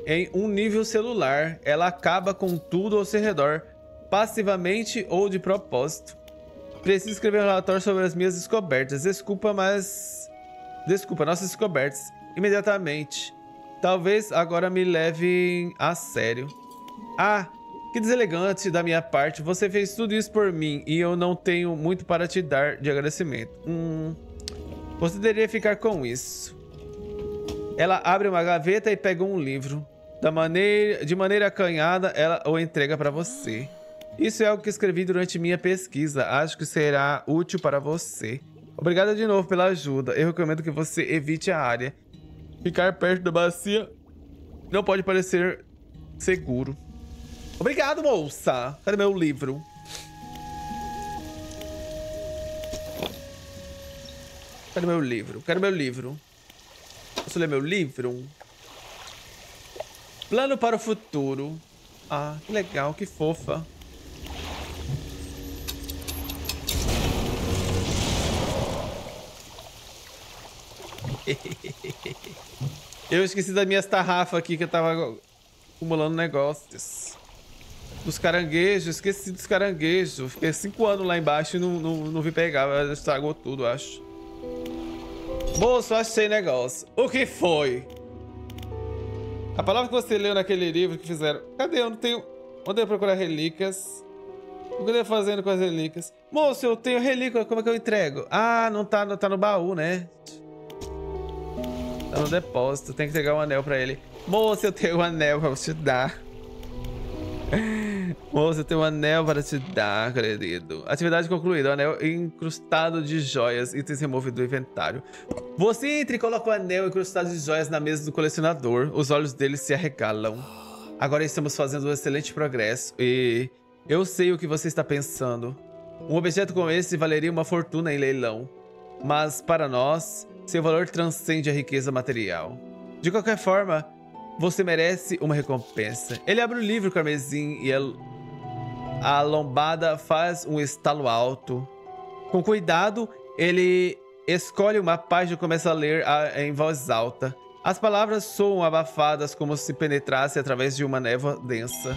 S1: em um nível celular. Ela acaba com tudo ao seu redor passivamente ou de propósito. Preciso escrever um relatório sobre as minhas descobertas. Desculpa, mas... Desculpa, nossas descobertas. Imediatamente. Talvez agora me levem a sério. Ah, que deselegante da minha parte. Você fez tudo isso por mim e eu não tenho muito para te dar de agradecimento. Hum... Você deveria ficar com isso. Ela abre uma gaveta e pega um livro. Da maneira, de maneira acanhada, ela o entrega para você. Isso é algo que escrevi durante minha pesquisa. Acho que será útil para você. Obrigado de novo pela ajuda. Eu recomendo que você evite a área. Ficar perto da bacia não pode parecer seguro. Obrigado, moça. Cadê meu livro? Cadê meu livro? Quero meu livro. Posso ler meu livro? Plano para o futuro. Ah, que legal, que fofa. Eu esqueci das minhas tarrafas aqui que eu tava acumulando negócios. Dos caranguejos, esqueci dos caranguejos. Fiquei cinco anos lá embaixo e não, não, não vi pegar. Estragou tudo, acho. Moço, achei negócio. O que foi? A palavra que você leu naquele livro que fizeram. Cadê? Eu não tenho. Onde eu procurar relíquias? O que eu tô fazendo com as relíquias? Moço, eu tenho relíquia, como é que eu entrego? Ah, não tá, não tá no baú, né? Tá no depósito, tem que entregar um anel pra ele. Moça, eu tenho um anel pra te dar. Moça, eu tenho um anel para te dar, querido. Atividade concluída. O anel incrustado de joias. Itens removidos do inventário. Você entra e coloca o anel incrustado de joias na mesa do colecionador. Os olhos dele se arregalam. Agora estamos fazendo um excelente progresso. E eu sei o que você está pensando. Um objeto como esse valeria uma fortuna em leilão. Mas para nós, seu valor transcende a riqueza material. De qualquer forma, você merece uma recompensa. Ele abre o livro carmesim e a, lombada faz um estalo alto. Com cuidado, ele escolhe uma página e começa a ler em voz alta. As palavras soam abafadas como se penetrasse através de uma névoa densa.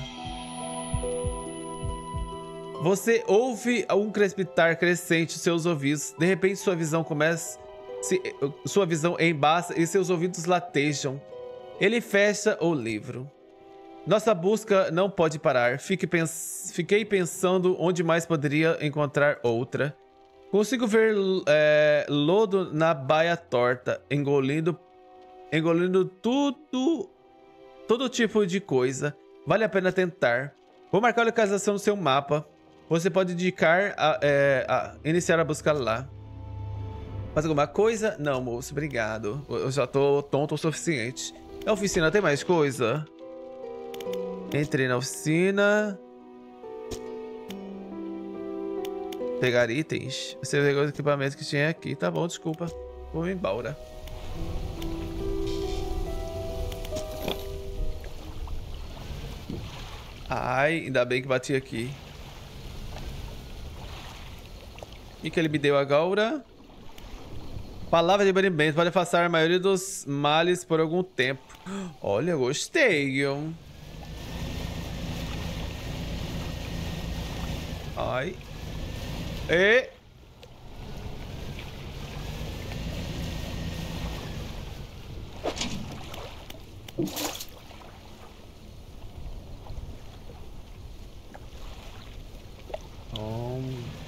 S1: Você ouve um crepitar crescente em seus ouvidos. De repente, sua visão começa se, sua visão embaça e seus ouvidos latejam. Ele fecha o livro. Nossa busca não pode parar. Fique pens fiquei pensando onde mais poderia encontrar outra. Consigo ver é, lodo na baia torta, engolindo, engolindo tudo, todo tipo de coisa. Vale a pena tentar. Vou marcar a localização no seu mapa. Você pode indicar a, é, a iniciar a busca lá. Mais alguma coisa? Não, moço, obrigado. Eu já tô tonto o suficiente. A oficina tem mais coisa? Entrei na oficina. Pegar itens. Você pegou os equipamentos que tinha aqui. Tá bom, desculpa. Vou embora. Ai, ainda bem que bati aqui. O que ele me deu agora? Palavra de banimento pode afastar a maioria dos males por algum tempo. Olha, gostei. Ai. E... Oh.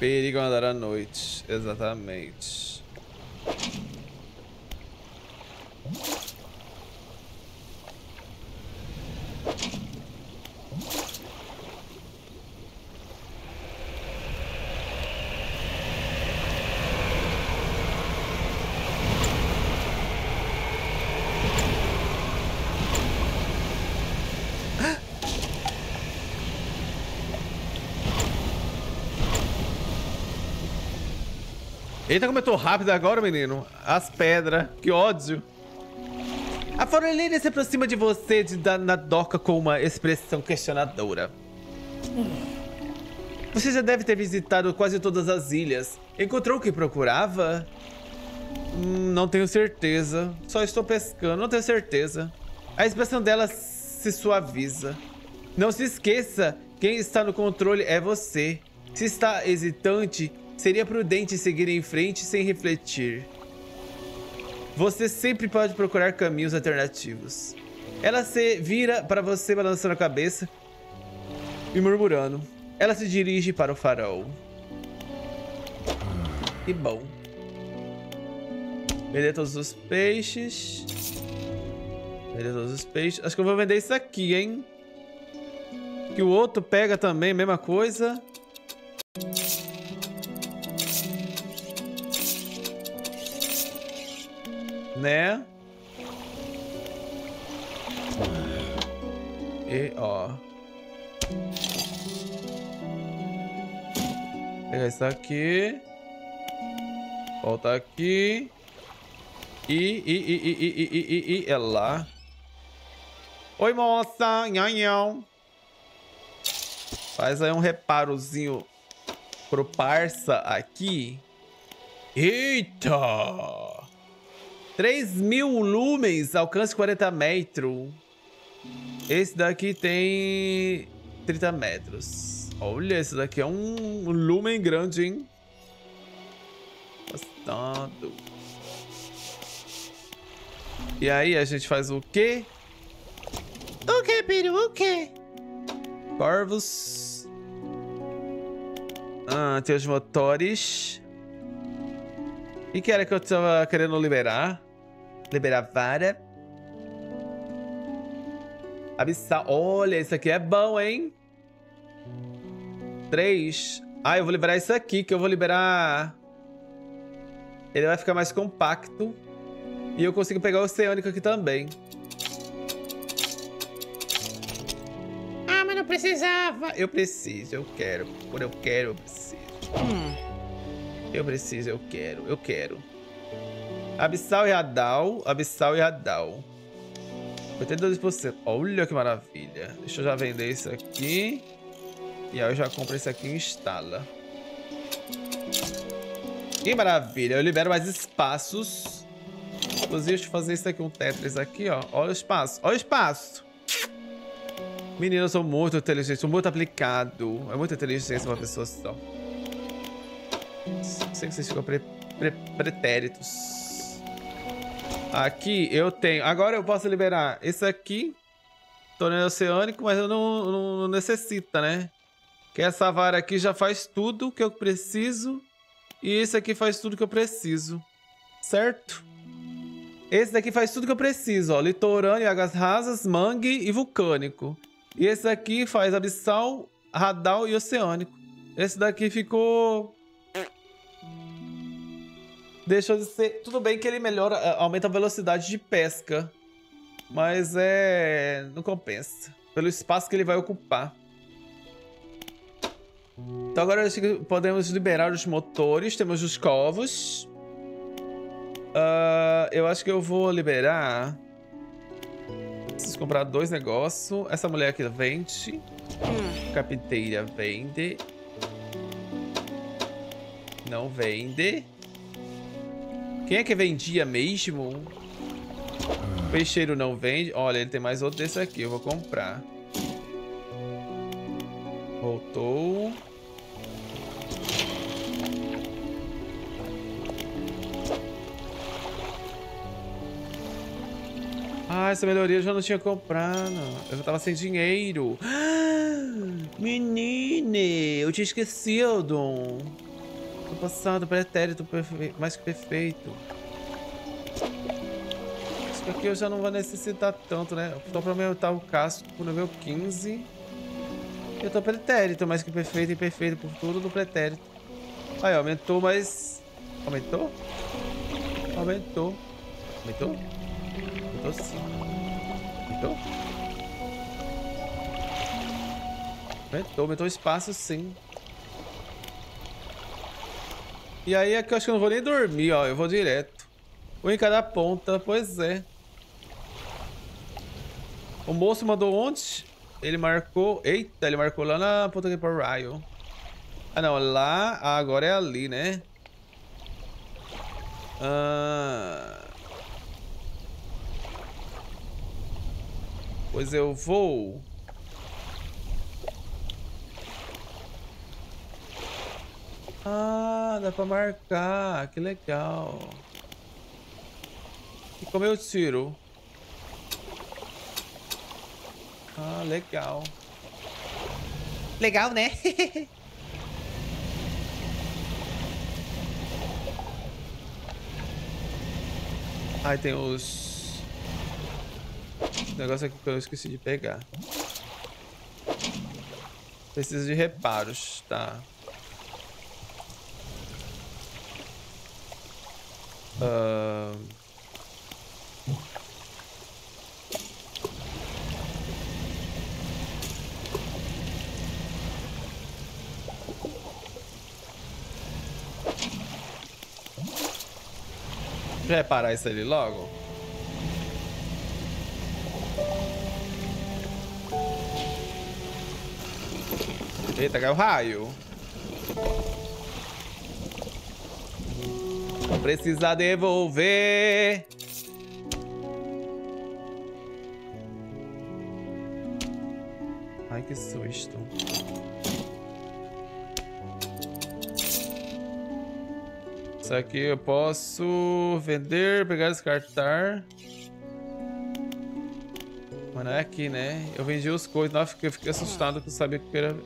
S1: Perigo andar à noite, exatamente. Eita, como eu tô rápido agora, menino. As pedras. Que ódio. A Forelina se aproxima de você de, da, na doca com uma expressão questionadora. Você já deve ter visitado quase todas as ilhas. Encontrou o que procurava? Hum, não tenho certeza. Só estou pescando, não tenho certeza. A expressão dela se suaviza. Não se esqueça, quem está no controle é você. Se está hesitante, Seria prudente seguir em frente sem refletir. Você sempre pode procurar caminhos alternativos. Ela se vira para você balançando a cabeça e murmurando. Ela se dirige para o farol. Que bom. Vender todos os peixes. Vender todos os peixes. Acho que eu vou vender isso aqui, hein? Que o outro pega também, mesma coisa. Né? E, ó. Pegar isso aqui. Volta aqui. E, e, e, e, e, e, e, e, é lá. Oi, moça. Nhão, Faz aí um reparozinho pro parça aqui. Eita! 3 mil lumens, alcance 40 metros. Esse daqui tem 30 metros. Olha, esse daqui é um lumen grande, hein? Bastante. E aí, a gente faz o quê? O que, Piru? O quê? Corvos. Ah, tem os motores. E que era que eu tava querendo liberar? Liberar vara. Abissal. Olha, isso aqui é bom, hein? Três. Ah, eu vou liberar isso aqui, que eu vou liberar... Ele vai ficar mais compacto. E eu consigo pegar o oceânico aqui também. Ah, mas não precisava. Eu preciso, eu quero. Por eu quero, eu preciso. Hum. Eu preciso, eu quero, eu quero. Abissal e Radal. Abissal e Radal. 82%. Olha que maravilha. Deixa eu já vender isso aqui. E aí eu já compro esse aqui e instala. Que maravilha. Eu libero mais espaços. Inclusive, deixa eu fazer isso aqui, um Tetris aqui, ó. Olha o espaço. Olha o espaço. Menino, eu sou muito inteligente, sou muito aplicado. É muita inteligência uma pessoa só. Sei que vocês ficam pre pre pretéritos. Aqui eu tenho... Agora eu posso liberar esse aqui. Torneio oceânico, mas eu não, não, não necessita, né? Que essa vara aqui já faz tudo que eu preciso. E esse aqui faz tudo que eu preciso. Certo? Esse daqui faz tudo que eu preciso, ó. Litorâneo, águas rasas, mangue e vulcânico. E esse aqui faz abissal, radal e oceânico. Esse daqui ficou deixou de ser. Tudo bem que ele melhora, aumenta a velocidade de pesca. Mas é. Não compensa. Pelo espaço que ele vai ocupar. Então agora podemos liberar os motores. Temos os covos. Uh, eu acho que eu vou liberar. Preciso comprar dois negócios. Essa mulher aqui vende. Capiteira vende. Não vende. Quem é que vendia mesmo? Peixeiro não vende. Olha, ele tem mais outro desse aqui. Eu vou comprar. Voltou. Ah, essa melhoria eu já não tinha comprado. Eu já tava sem dinheiro. Menine, eu tinha esquecido. Passado, pretérito, mais que perfeito. Acho que aqui eu já não vou necessitar tanto, né? Só pra aumentar o casco pro nível 15. Eu tô pretérito, mais que perfeito e perfeito por tudo do pretérito. Aí, aumentou, mas... Aumentou? Aumentou. Aumentou? Aumentou sim. Aumentou? Aumentou, aumentou espaço sim. E aí aqui eu acho que eu não vou nem dormir, ó. Eu vou direto. Um em cada ponta, pois é. O moço mandou onde? Ele marcou... Eita, ele marcou lá na ponta aqui para Ryo. Ah, não. Lá... Ah, agora é ali, né? Ah... Pois eu vou... Ah, dá pra marcar. Que legal. E como eu tiro? Ah, legal. Legal, né? Ai, tem os... Esse negócio aqui que eu esqueci de pegar. Precisa de reparos, tá. Uh... reparar isso ali logo? Eita, caiu raio. Precisa devolver. Ai, que susto. Isso aqui eu posso vender, pegar, descartar. Mas não é aqui, né? Eu vendi os coisas. Nossa, eu fiquei assustado que eu sabia que era...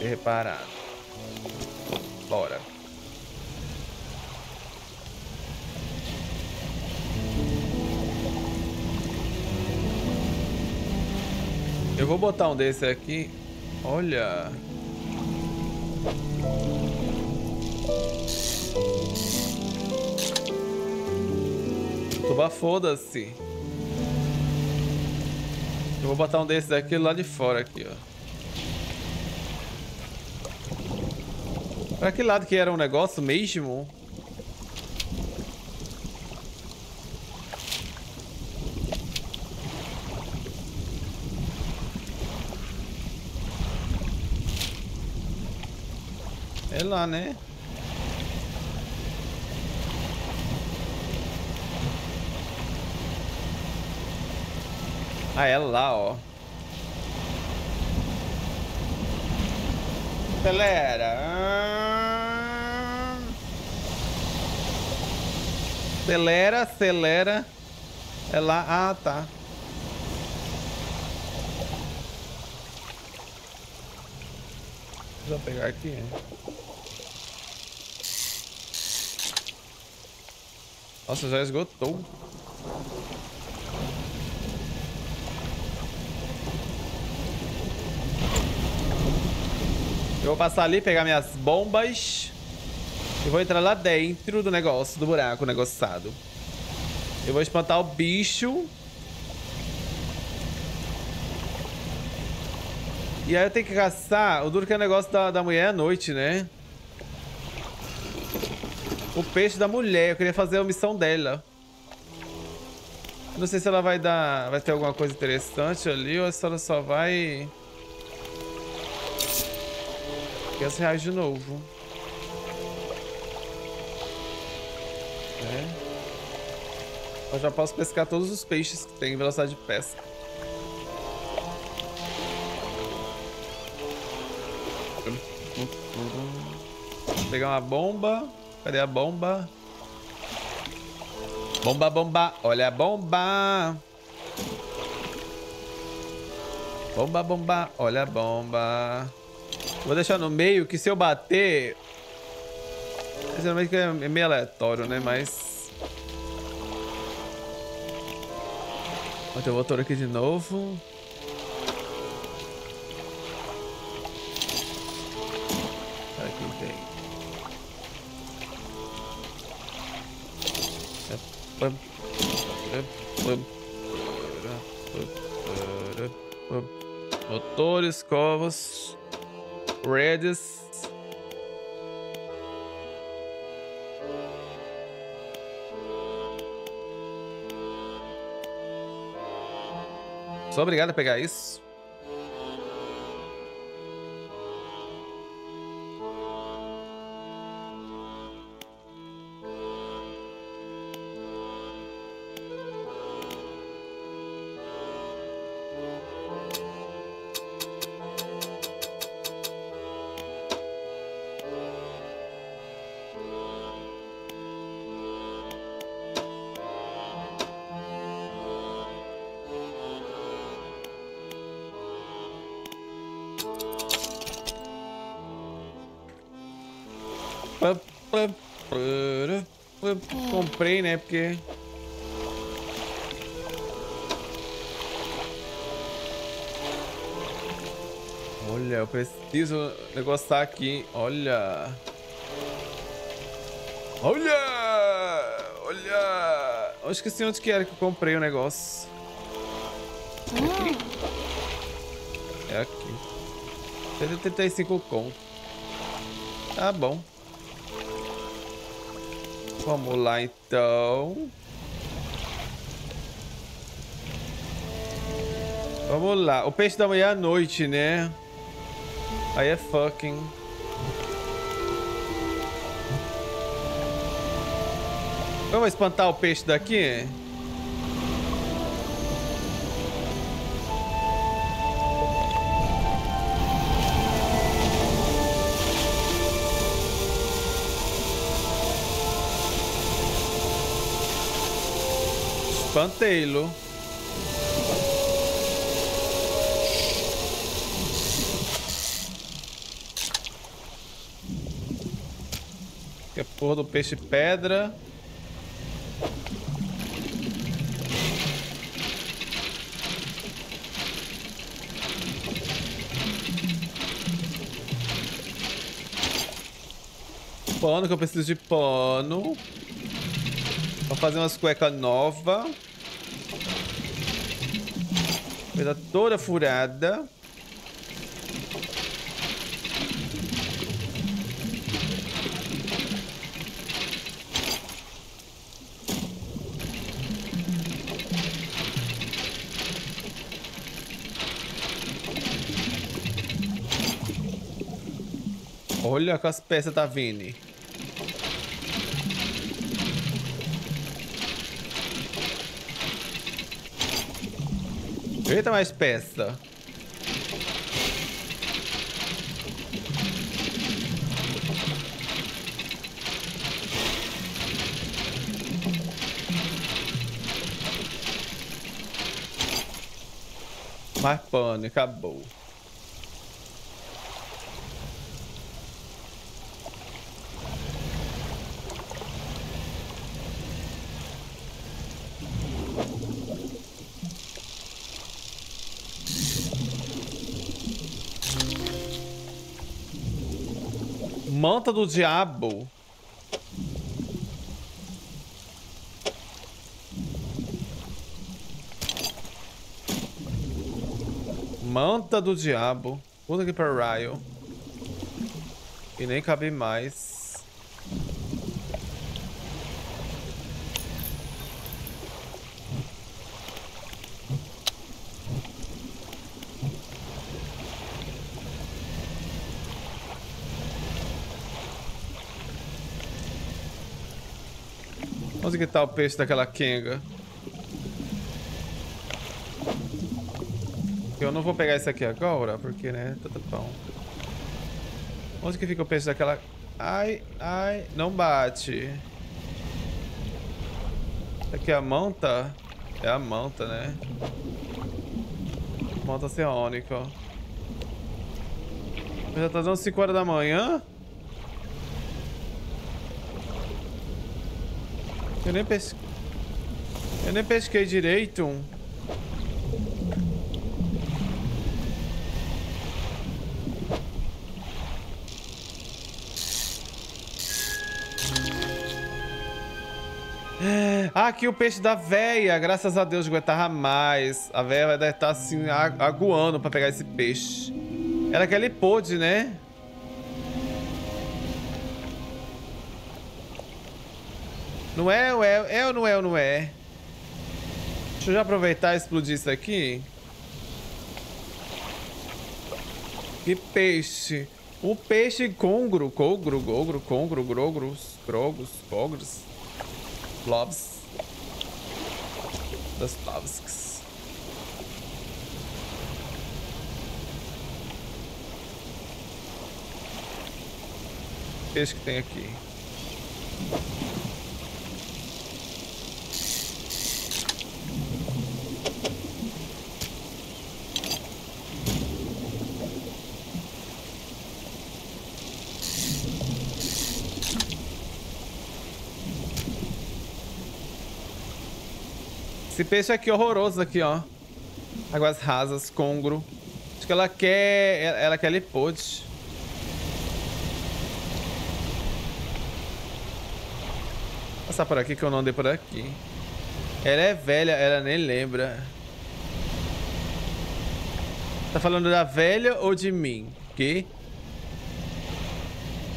S1: Reparado. Bora. Eu vou botar um desse aqui. Olha. Tuba foda-se. Eu vou botar um desses aqui lá de fora aqui, ó. Pra que lado que era um negócio mesmo? É lá, né? Ah, é lá, ó. Galera. Acelera, acelera. É lá. Ah, tá. Vou pegar aqui. Hein? Nossa, já esgotou. Eu vou passar ali, pegar minhas bombas. Eu vou entrar lá dentro do negócio, do buraco negociado. Eu vou espantar o bicho. E aí eu tenho que caçar. O duro que é o negócio da, da mulher à noite, né? O peixe da mulher. Eu queria fazer a missão dela. Não sei se ela vai dar... Vai ter alguma coisa interessante ali ou se ela só vai... 500 reais de novo. Eu já posso pescar todos os peixes que tem velocidade de pesca. Vou pegar uma bomba. Cadê a bomba? Bomba, bomba. Olha a bomba. Bomba, bomba. Olha a bomba. Vou deixar no meio que se eu bater... Geralmente é meio aleatório, né? Mas... Vou ter o motor aqui de novo. Aqui tem. Motores, covos, redes. Sou obrigado a pegar isso. Comprei, né? Porque... Olha, eu preciso negociar aqui. Olha. Olha! Olha! Eu esqueci onde que era que eu comprei o negócio. É aqui. 135 conto. Tá bom. Vamos lá então. Vamos lá. O peixe da manhã à noite, né? Aí é fucking. Vamos espantar o peixe daqui? Espantei-lo. Que é porra do peixe pedra. Pano, que eu preciso de pano. Vou fazer umas cuecas novas. Coisa toda furada. Olha que as peças tá vindo. Eita, mais peça. Mais pano, acabou. Manta do diabo. Manta do diabo. Puta que pariu. E nem cabe mais. Onde que tá o peixe daquela Kenga? Eu não vou pegar esse aqui agora, porque, né, tá bom. Onde que fica o peixe daquela... Ai, ai, não bate. Aqui é a manta? É a manta, né? Manta ceônica, ó. Já tá dando 5 horas da manhã? Eu nem pesquei. Eu nem pesquei direito. Ah, aqui o peixe da véia. Graças a Deus aguentava mais. A véia vai estar assim, aguando pra pegar esse peixe. Era que ele pôde, né? Não é, ou é? É ou não é ou não é? Deixa eu já aproveitar e explodir isso aqui. Que peixe. O peixe congro, congro, gogro, congro, grogros, grogos, cogros. Blobs. Dostoevskis. Peixe que tem aqui. Esse peixe aqui horroroso aqui, ó. Águas rasas, congro. Acho que ela quer... Ela quer lipode. Passar por aqui que eu não andei por aqui. Ela é velha, ela nem lembra. Tá falando da velha ou de mim? Que?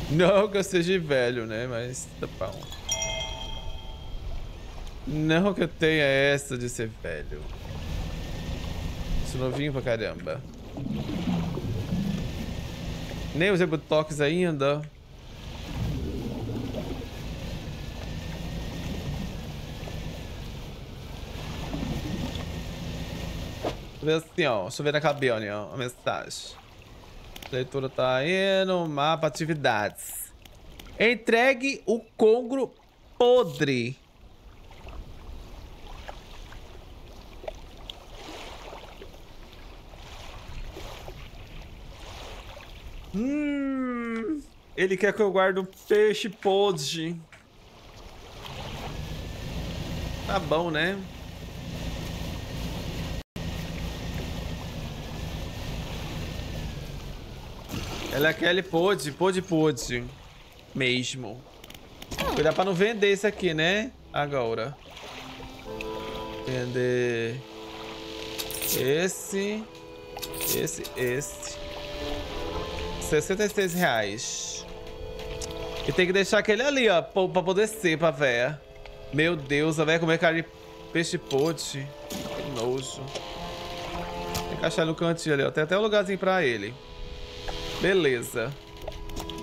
S1: Não que eu seja velho, né? Mas tá bom. Não que eu tenha essa de ser velho. Sou novinho pra caramba. Nem usei botox ainda. Ver assim, ó. Deixa eu ver na cabine, ó. A mensagem. A leitura tá indo. Mapa atividades. Entregue o congro podre. Hum, ele quer que eu guarde um peixe podre. Tá bom, né? Ela quer ele pode, pode, pode. Mesmo. Cuidar pra não vender isso aqui, né? Agora. Vender... Esse... Esse, esse. 66 reais. E tem que deixar aquele ali, ó, pra poder ser pra véia. Meu Deus, a véia comer carne de peixe pote. Que nojo. Achar no cantinho ali, ó. Tem até um lugarzinho pra ele. Beleza.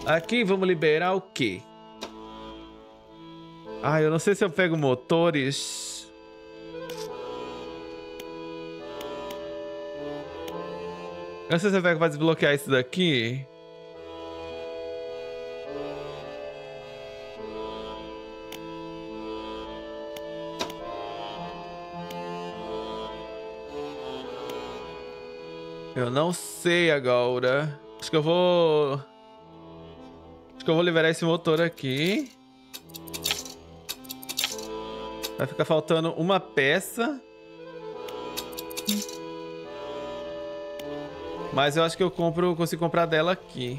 S1: Aqui vamos liberar o quê? Ah, eu não sei se eu pego motores. Eu não sei se eu pego pra desbloquear isso daqui. Eu não sei agora. Acho que eu vou... Acho que eu vou liberar esse motor aqui. Vai ficar faltando uma peça. Mas eu acho que eu compro, consigo comprar dela aqui.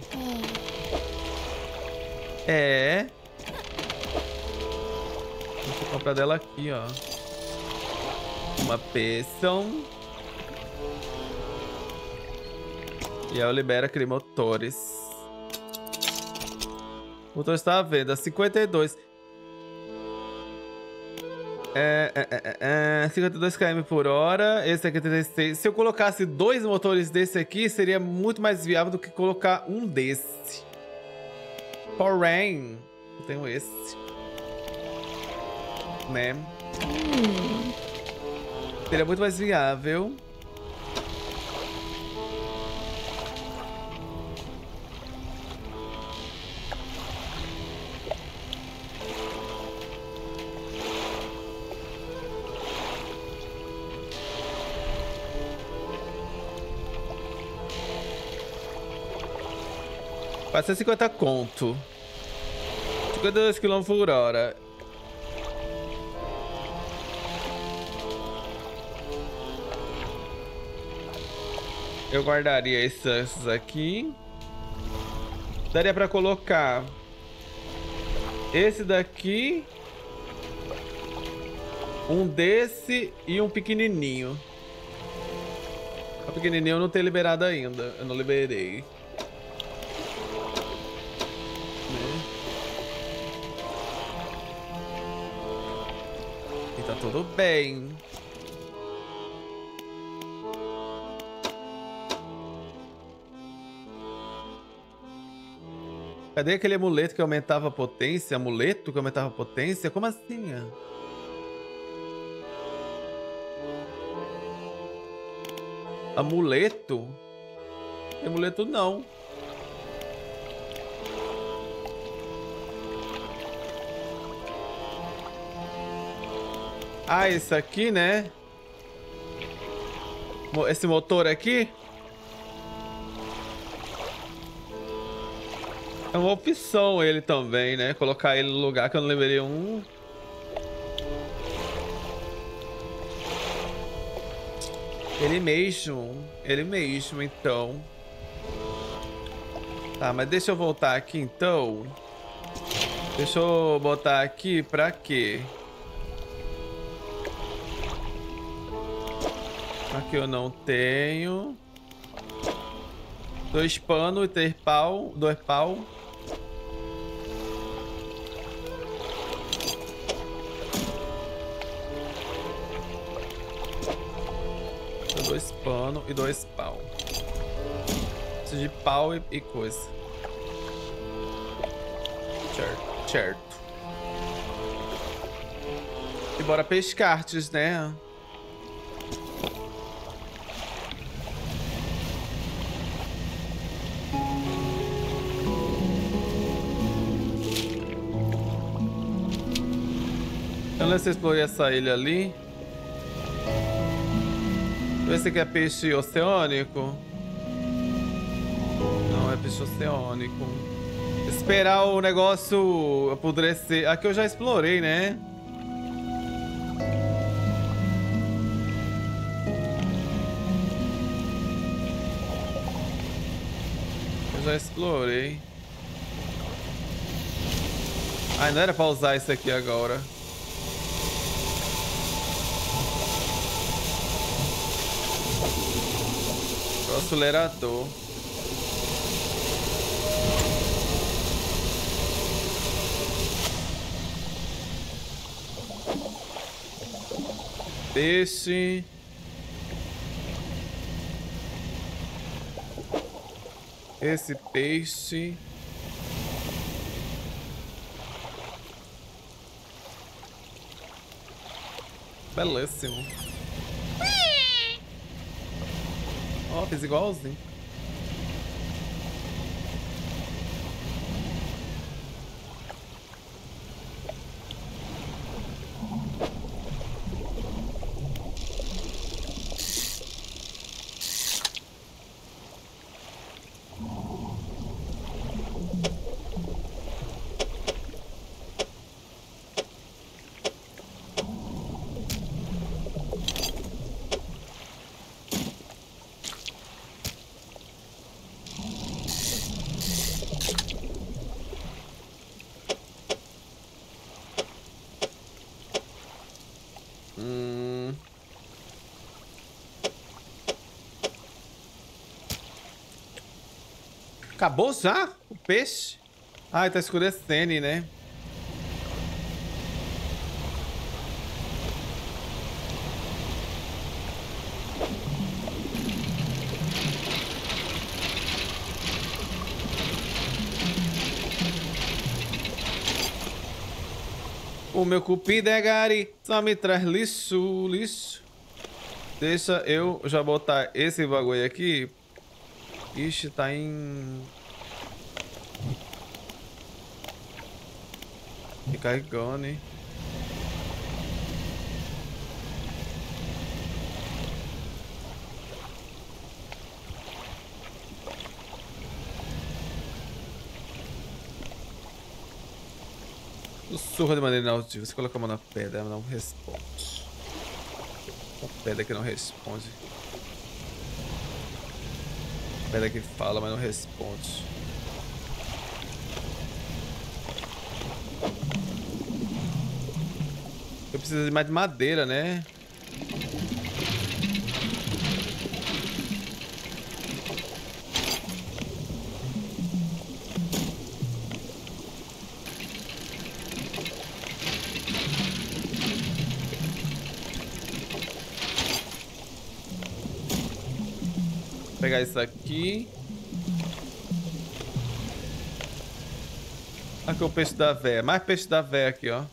S1: É. Vou comprar dela aqui, ó. Uma peça. E aí eu libero aquele motores. O motor está à venda, 52. É, é, é, é, 52 km por hora, esse aqui é 36. Se eu colocasse dois motores desse aqui, seria muito mais viável do que colocar um desse. Porém, eu tenho esse. Né? Hum. Seria muito mais viável. 450 conto. 52 km por hora. Eu guardaria esses aqui. Daria pra colocar esse daqui, um desse e um pequenininho. O pequenininho eu não tenho liberado ainda. Eu não liberei. Tudo bem. Cadê aquele amuleto que aumentava a potência? Amuleto que aumentava a potência? Como assim? Amuleto? Amuleto não. Ah, esse aqui, né? Esse motor aqui? É uma opção ele também, né? Colocar ele no lugar que eu não lembrei um. Ele mesmo. Ele mesmo, então. Tá, mas deixa eu voltar aqui, então. Deixa eu botar aqui pra quê? Aqui eu não tenho. Dois panos, três pau, dois pau. dois pano e dois pau. Preciso de pau e, e coisa. Certo, certo. E bora pescartes, né? Eu sei se explorei essa ilha ali. Esse aqui é peixe oceânico? Não, é peixe oceânico. Esperar o negócio apodrecer. Aqui eu já explorei, né? Eu já explorei. Ai, não era pra usar isso aqui agora. Acelerador. Esse. Esse peixe. Belíssimo. Ó, fez igualzinho. Acabou já o peixe? Ai, tá escurecendo, né? O meu cupido é gari, só me traz lixo, lixo. Deixa eu já botar esse bagulho aqui Ixi, tá em... E carregando, hein? Sussurra de maneira inauditiva. Você coloca a mão na pedra, ela não responde. A pedra que não responde. A pedra que fala, mas não responde. Eu preciso de mais de madeira, né? Pegar isso aqui. Aqui é o peixe da véia. Mais peixe da véia aqui, ó.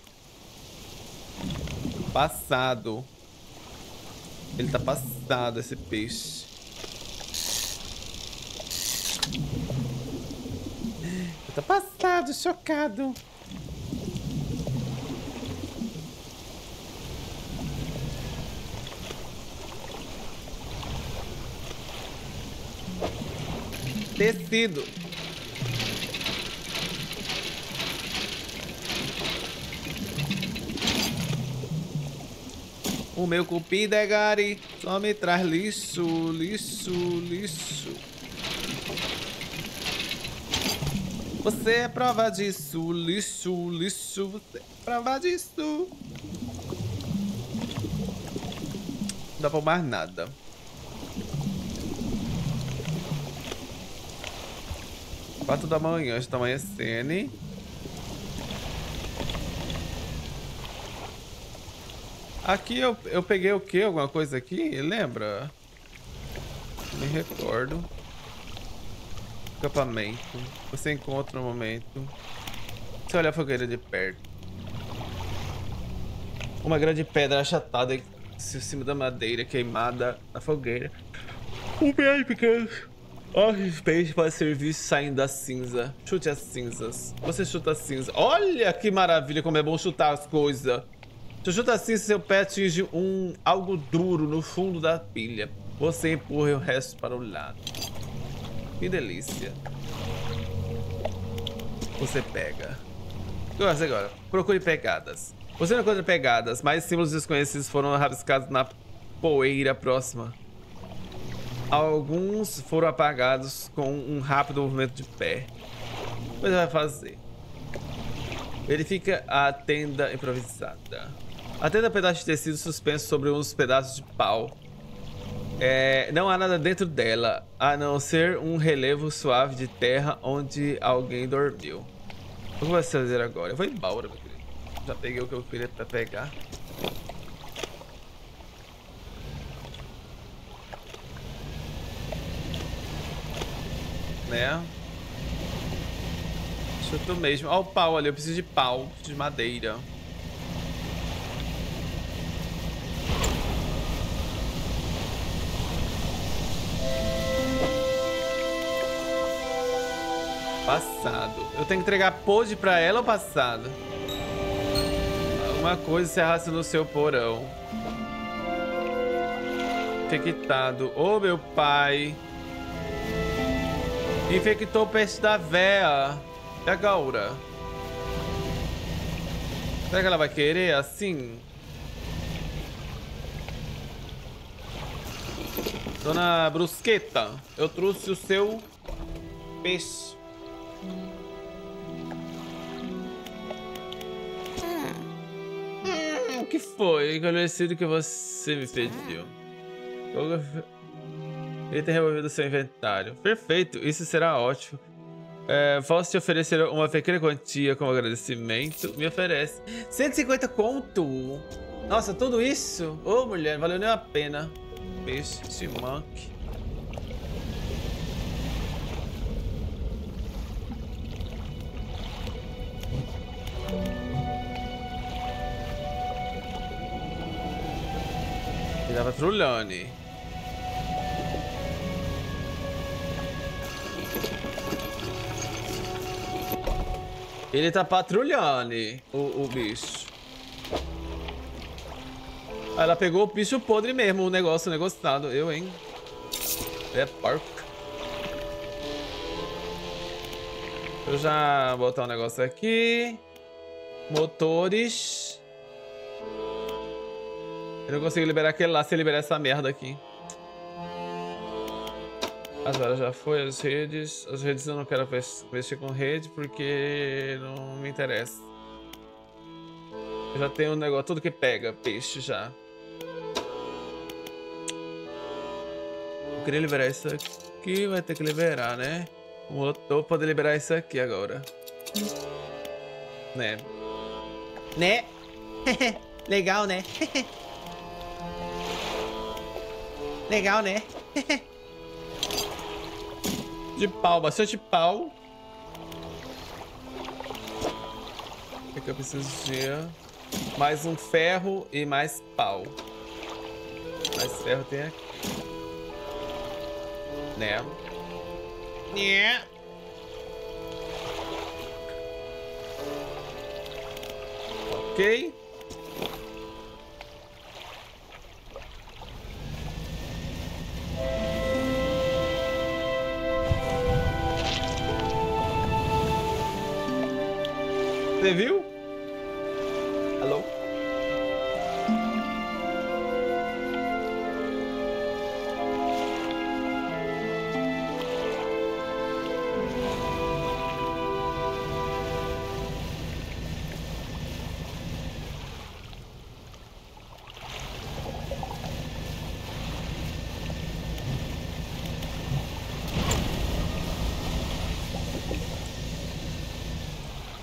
S1: Passado. Ele tá passado, esse peixe. Ele tá passado, chocado. Tecido. O meu cupido é gari, só me traz lixo, lixo, lixo. Você é prova disso, lixo, lixo, você é prova disso. Não dá pra mais nada. 4 da manhã, está amanhecendo. Aqui eu, eu peguei o que? Alguma coisa aqui? Lembra? Me recordo. Acampamento. Você encontra no momento. Você olha a fogueira de perto. Uma grande pedra achatada em cima da madeira queimada na fogueira. Um beijo pequeno. Ó, oh, peixe pode ser visto saindo da cinza. Chute as cinzas. Você chuta as cinzas. Olha que maravilha como é bom chutar as coisas. Se chuta assim, seu pé atinge um algo duro no fundo da pilha. Você empurra o resto para o lado. Que delícia. Você pega. Agora. Procure pegadas. Você não encontra pegadas, mas símbolos desconhecidos foram rabiscados na poeira próxima. Alguns foram apagados com um rápido movimento de pé. Mas vai fazer. Verifica a tenda improvisada. A tenda é um pedaço de tecido suspenso sobre uns pedaços de pau. É, não há nada dentro dela, a não ser um relevo suave de terra onde alguém dormiu. O que vai fazer agora? Eu vou embora, meu querido. Já peguei o que eu queria pra pegar. Né? Chuto mesmo. Olha o pau ali, eu preciso de pau, preciso de madeira. Passado. Eu tenho que entregar pode pra ela ou passado? Alguma coisa encerrasse no seu porão. Infectado. Ô, oh, meu pai. Infectou o peixe da véia. E agora? Será que ela vai querer assim? Dona Brusqueta, eu trouxe o seu peixe. Hum, o que foi? Agradecido que você me pediu. Tem removido seu inventário. Perfeito, isso será ótimo. É, posso te oferecer uma pequena quantia como agradecimento? Me oferece. 150 conto? Nossa, tudo isso? Ô, oh, mulher, valeu nem a pena. Peixe, chimunk. Ele tava trulhando. Ele tá patrulhando o, o bicho. Ela pegou o bicho podre mesmo, o negócio negociado. Eu, hein? É porco. Eu já botar um negócio aqui. Motores. Eu não consigo liberar aquele lá se liberar essa merda aqui. Varas já foi, as redes. As redes eu não quero mexer com rede porque não me interessa. Eu já tenho um negócio, tudo que pega peixe já. Eu queria liberar isso aqui, vai ter que liberar, né? O motor pode liberar isso aqui agora. Né?
S2: Né? Legal, né? Legal, né?
S1: de pau, bastante pau. O que eu preciso de? Mais um ferro e mais pau. Mais ferro tem aqui. Né?
S2: Né?
S1: Ok. Você viu?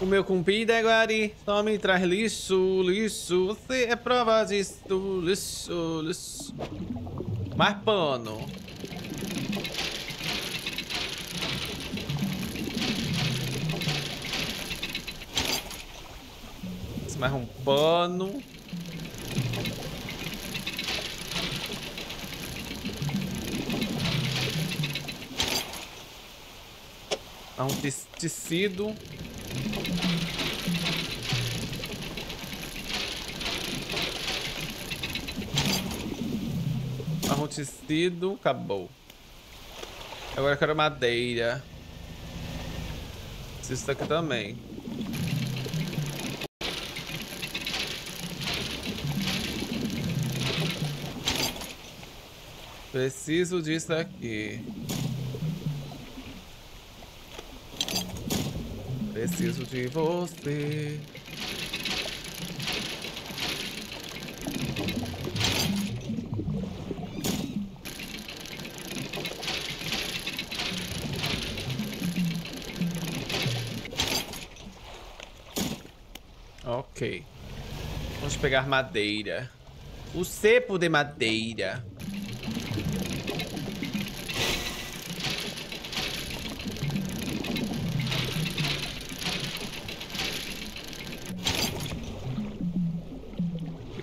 S1: O meu cumprido é só me traz lixo, lixo. Você é prova disso, lixo, lixo. Mais pano. Mais um pano. Mais um tecido. Tecido, acabou. Agora eu quero madeira. Isso aqui também. Preciso disso aqui. Preciso de você. Pegar madeira. O cepo de madeira.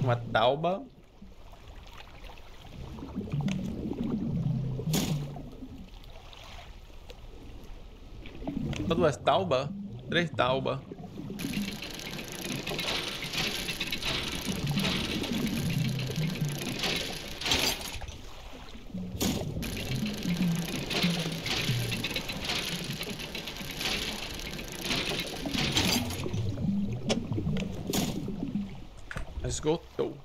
S1: Uma tauba. Duas tauba? Três tauba. Esgotou.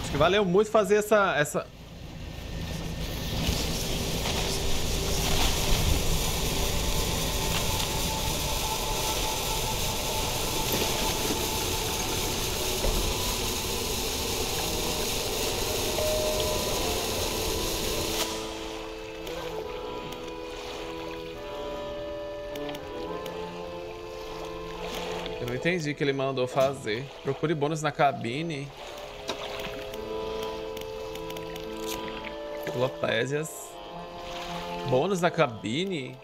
S1: Acho que valeu muito fazer essa, essa, entendi que ele mandou fazer. Procure bônus na cabine. Lopésias. Bônus na cabine?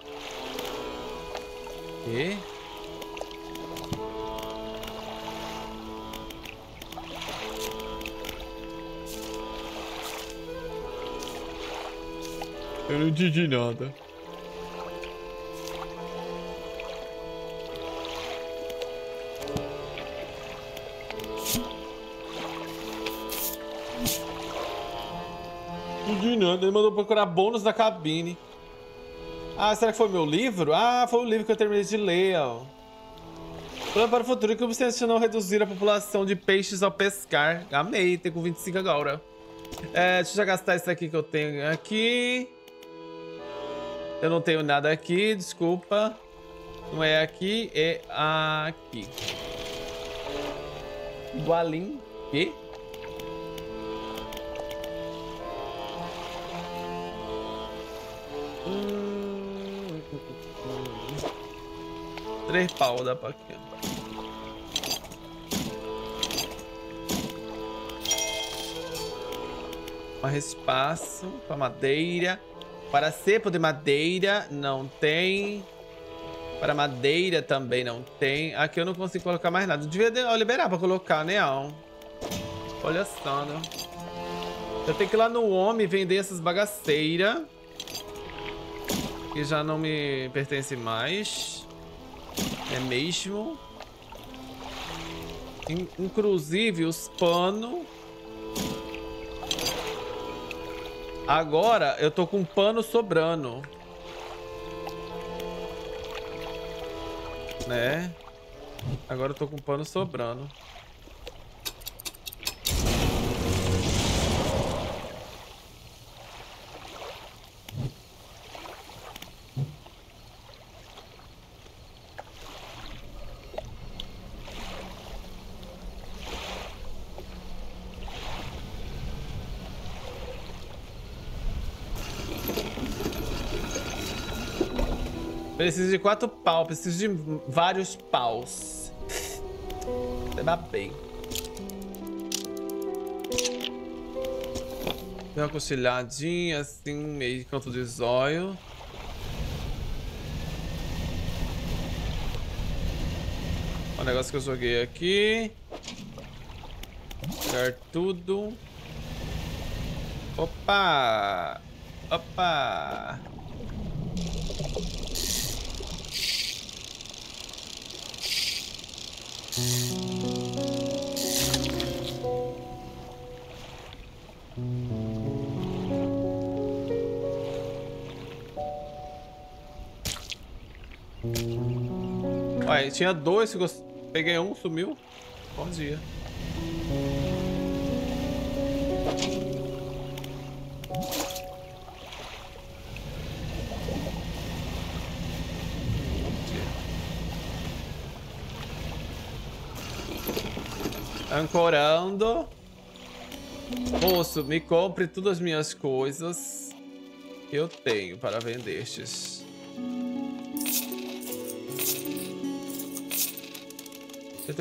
S1: E? Eu não entendi nada. De nada, ele mandou procurar bônus da cabine. Ah, será que foi meu livro? Ah, foi o livro que eu terminei de ler, ó. Plano para o futuro que não reduzir a população de peixes ao pescar. Amei, tem com 25 agora. É, deixa eu já gastar isso aqui que eu tenho aqui. Eu não tenho nada aqui, desculpa. Não é aqui, é aqui. Igualinho. Que? Três pau dá pra quê? Mais espaço para madeira. Para cepo de madeira, não tem. Para madeira também não tem. Aqui eu não consigo colocar mais nada. Devia liberar para colocar, né? Olha só, né? Eu tenho que ir lá no homem vender essas bagaceiras. Que já não me pertence mais. É mesmo. Inclusive os panos. Agora eu tô com pano sobrando. Né? Agora eu tô com pano sobrando. Preciso de quatro pau, preciso de vários paus. Dá bem. Deu uma cochilhadinha assim, meio canto de zóio. O negócio que eu joguei aqui. Pegar tudo. Opa! Opa! Olha, tinha dois, peguei um, sumiu. Bom dia. Ancorando. Moço, me compre todas as minhas coisas que eu tenho para vender estes.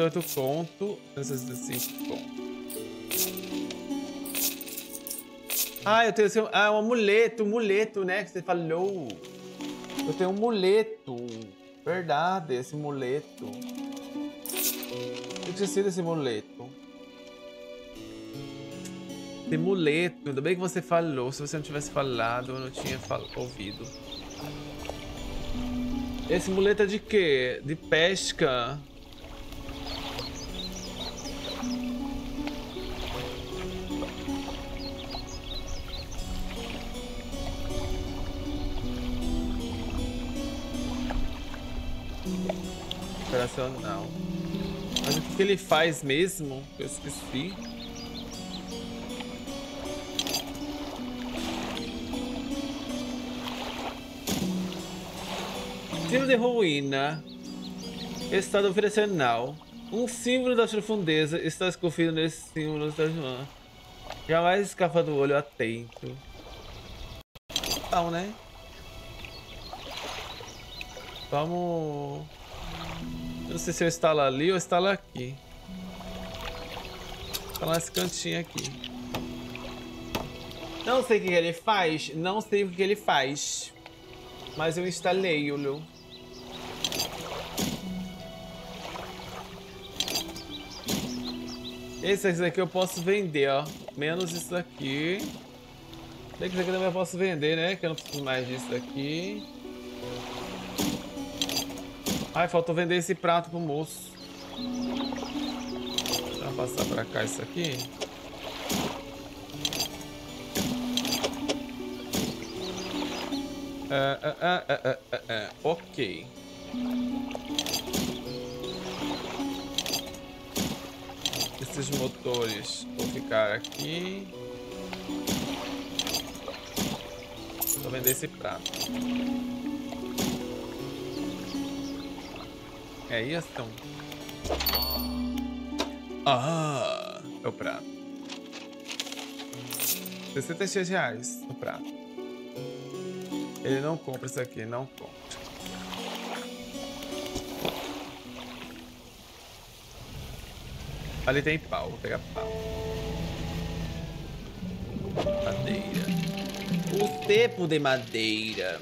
S1: oito conto, 65 conto. Ah, eu tenho ah, um amuleto, um muleto, né? Que você falou. Eu tenho um muleto. Verdade, esse muleto. Eu tinha sido esse muleto. Esse muleto, ainda bem que você falou. Se você não tivesse falado, eu não tinha ouvido. Esse muleto é de quê? De pesca. Operacional. Mas o que, ele faz mesmo? Eu esqueci. Símbolo de ruína. Estado operacional. Um símbolo da profundeza está esculpido nesse símbolo da Joana. Jamais escapa do olho atento. Então, né? Vamos... Eu não sei se eu instalo ali ou instalo aqui. Instalar esse cantinho aqui. Não sei o que ele faz. Não sei o que ele faz. Mas eu instalei o Esse aqui eu posso vender, ó. Menos isso aqui. Bem que isso aqui também eu posso vender, né? Que eu não preciso mais disso aqui. Ai, faltou vender esse prato pro moço. Deixa eu passar pra cá isso aqui. Ah, ah, ah, ok. Esses motores vão ficar aqui. Vou vender esse prato. É isso? Ah, é o prato. 66 reais o prato. Ele não compra isso aqui, não compra. Ali tem pau, vou pegar pau. Madeira. O tempo de madeira.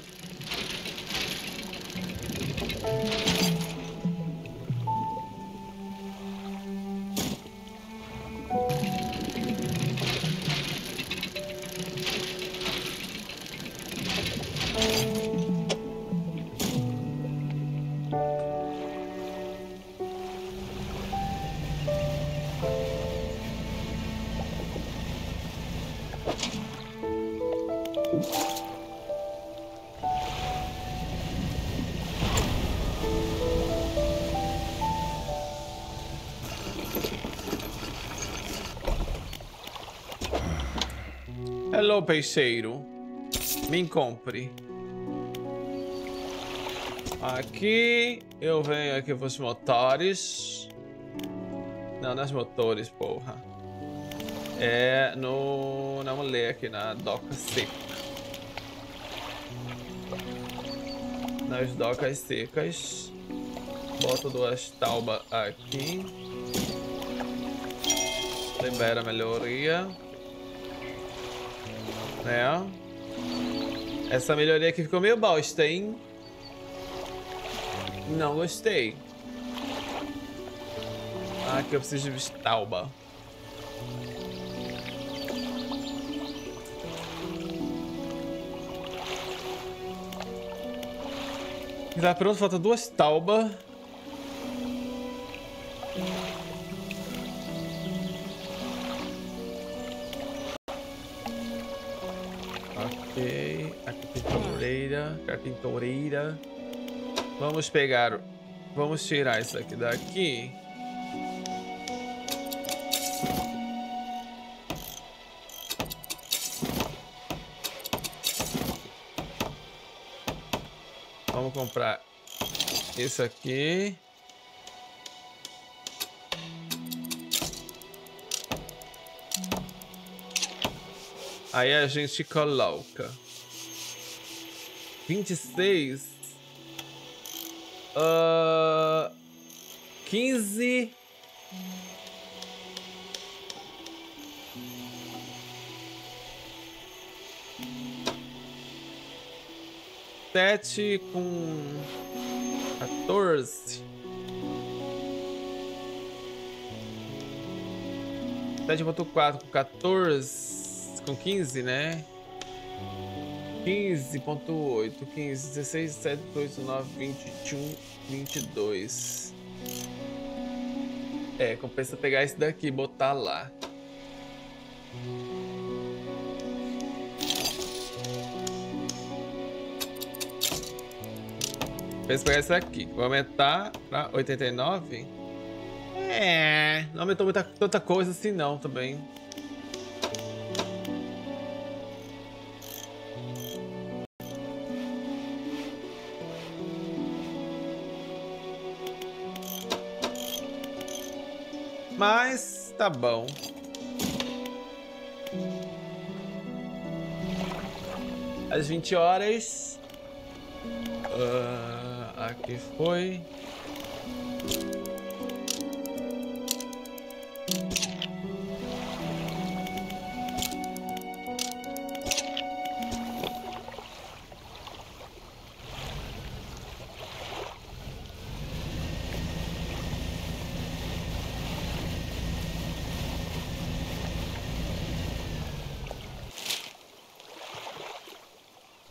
S1: Peixeiro. Me compre. Aqui eu venho aqui para os motores. Não, nas motores, porra. É no. Não ler aqui na doca seca. Nas docas secas. Boto duas taubas aqui. Libera melhoria né? Essa melhoria aqui ficou meio bosta, hein? Não gostei. Ah, aqui eu preciso de Vistalba. Tá pronto, falta duas Tauba. carpintoreira. Vamos pegar... Vamos tirar isso aqui daqui. Vamos comprar isso aqui. Aí a gente coloca vinte e seis, uh, quinze, sete com quatorze, sete ponto quatro com quatorze, com quinze, né? 15.8, 15, 16, 17, 18, 19, 20, 21, 22. É, compensa pegar esse daqui e botar lá. Compensa pegar esse aqui. Vou aumentar pra 89. É, não aumentou muita, tanta coisa assim não também. Tá bom. Às 20 horas. Uh, aqui foi.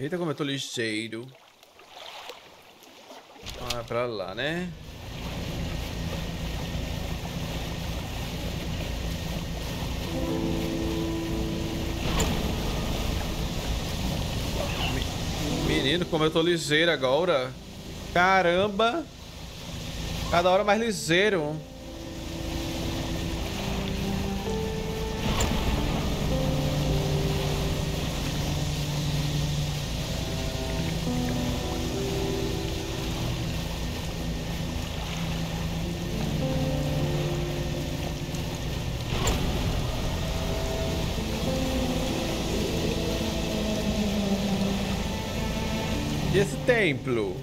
S1: Eita, como eu tô ligeiro. Ah, pra lá, né? Menino, como eu tô ligeiro agora. Caramba. Cada hora mais ligeiro. E esse templo?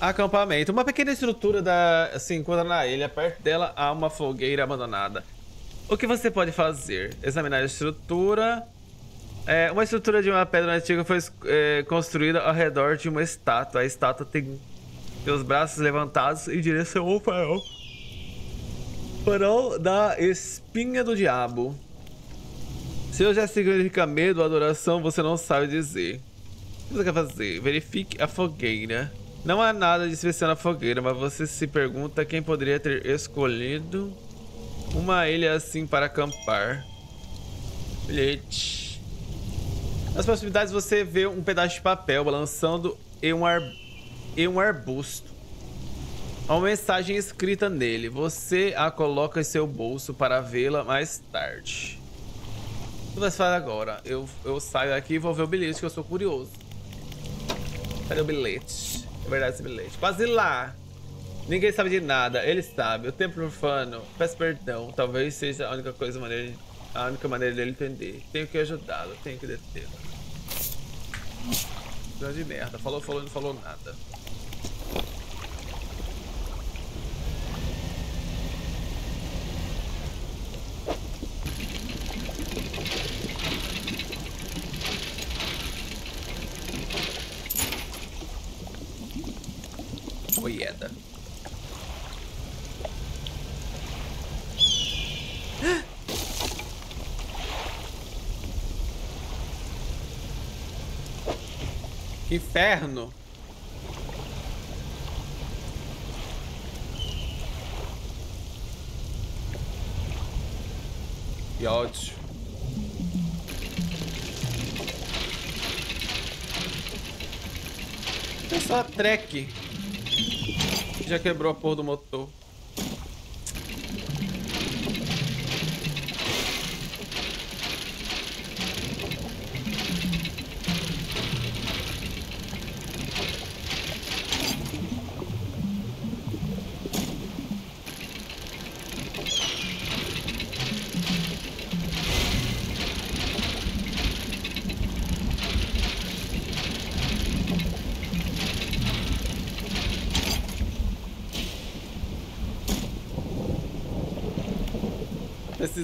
S1: Acampamento. Uma pequena estrutura da, se encontra na ilha. Perto dela há uma fogueira abandonada. O que você pode fazer? Examinar a estrutura. É, uma estrutura de uma pedra antiga foi é, construída ao redor de uma estátua. A estátua tem seus braços levantados em direção ao farol. Farol da espinha do diabo. Se eu já significa medo ou adoração, você não sabe dizer. O que você quer fazer? Verifique a fogueira. Não há nada de especial na fogueira, mas você se pergunta quem poderia ter escolhido uma ilha assim para acampar. Bilhete. Nas proximidades você vê um pedaço de papel balançando em um, ar... em um arbusto. Há uma mensagem escrita nele. Você a coloca em seu bolso para vê-la mais tarde. O que você faz agora? Eu, eu saio aqui e vou ver o bilhete que eu sou curioso. Cadê o bilhete? É verdade esse bilhete. Quase lá. Ninguém sabe de nada. Ele sabe. O tempo profano. Peço perdão. Talvez seja a única coisa maneira, a única maneira dele entender. Tenho que ajudá-lo. Tenho que detê-lo. Grande merda. Falou, falou, não falou nada. Oieda. Que inferno! Que ódio. É só a. Já quebrou a porra do motor.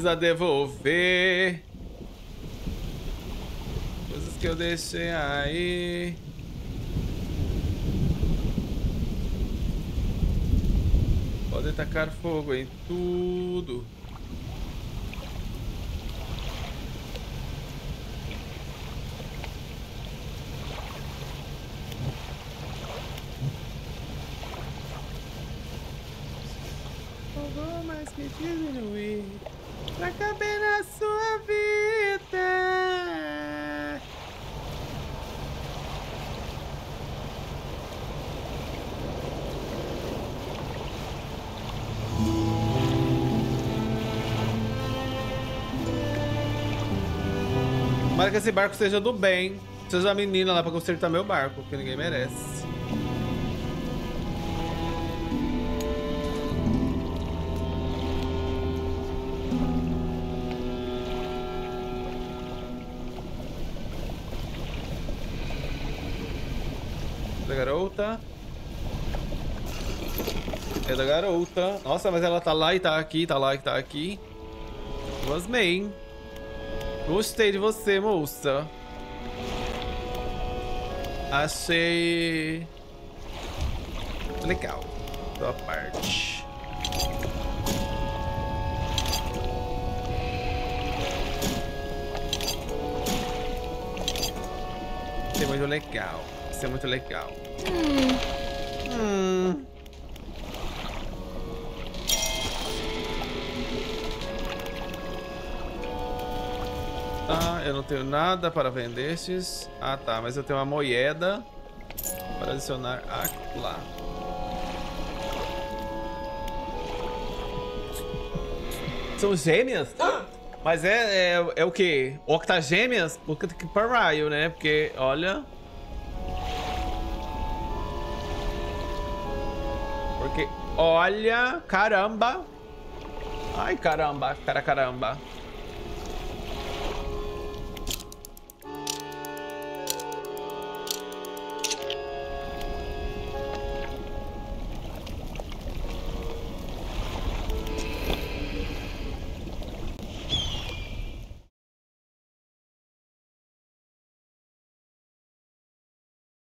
S1: Precisa devolver. Coisas que eu deixei aí. Pode tacar fogo em tudo. Que esse barco seja do bem. Seja a menina lá pra consertar meu barco, que ninguém merece. garota. É da garota. Nossa, mas ela tá lá e tá aqui, tá lá e tá aqui. Gostei. Gostei de você, moça. Achei... Legal. Tua parte. muito legal. Isso é muito legal.
S3: Hum.
S1: Hum. Eu não tenho nada para vender estes. Ah, tá, mas eu tenho uma moeda para adicionar lá. São gêmeas? Mas é, é, é o quê? Octagêmeas? Porque tem que para raio, né? Porque, olha... Porque, olha, caramba. Ai, caramba, cara, caramba.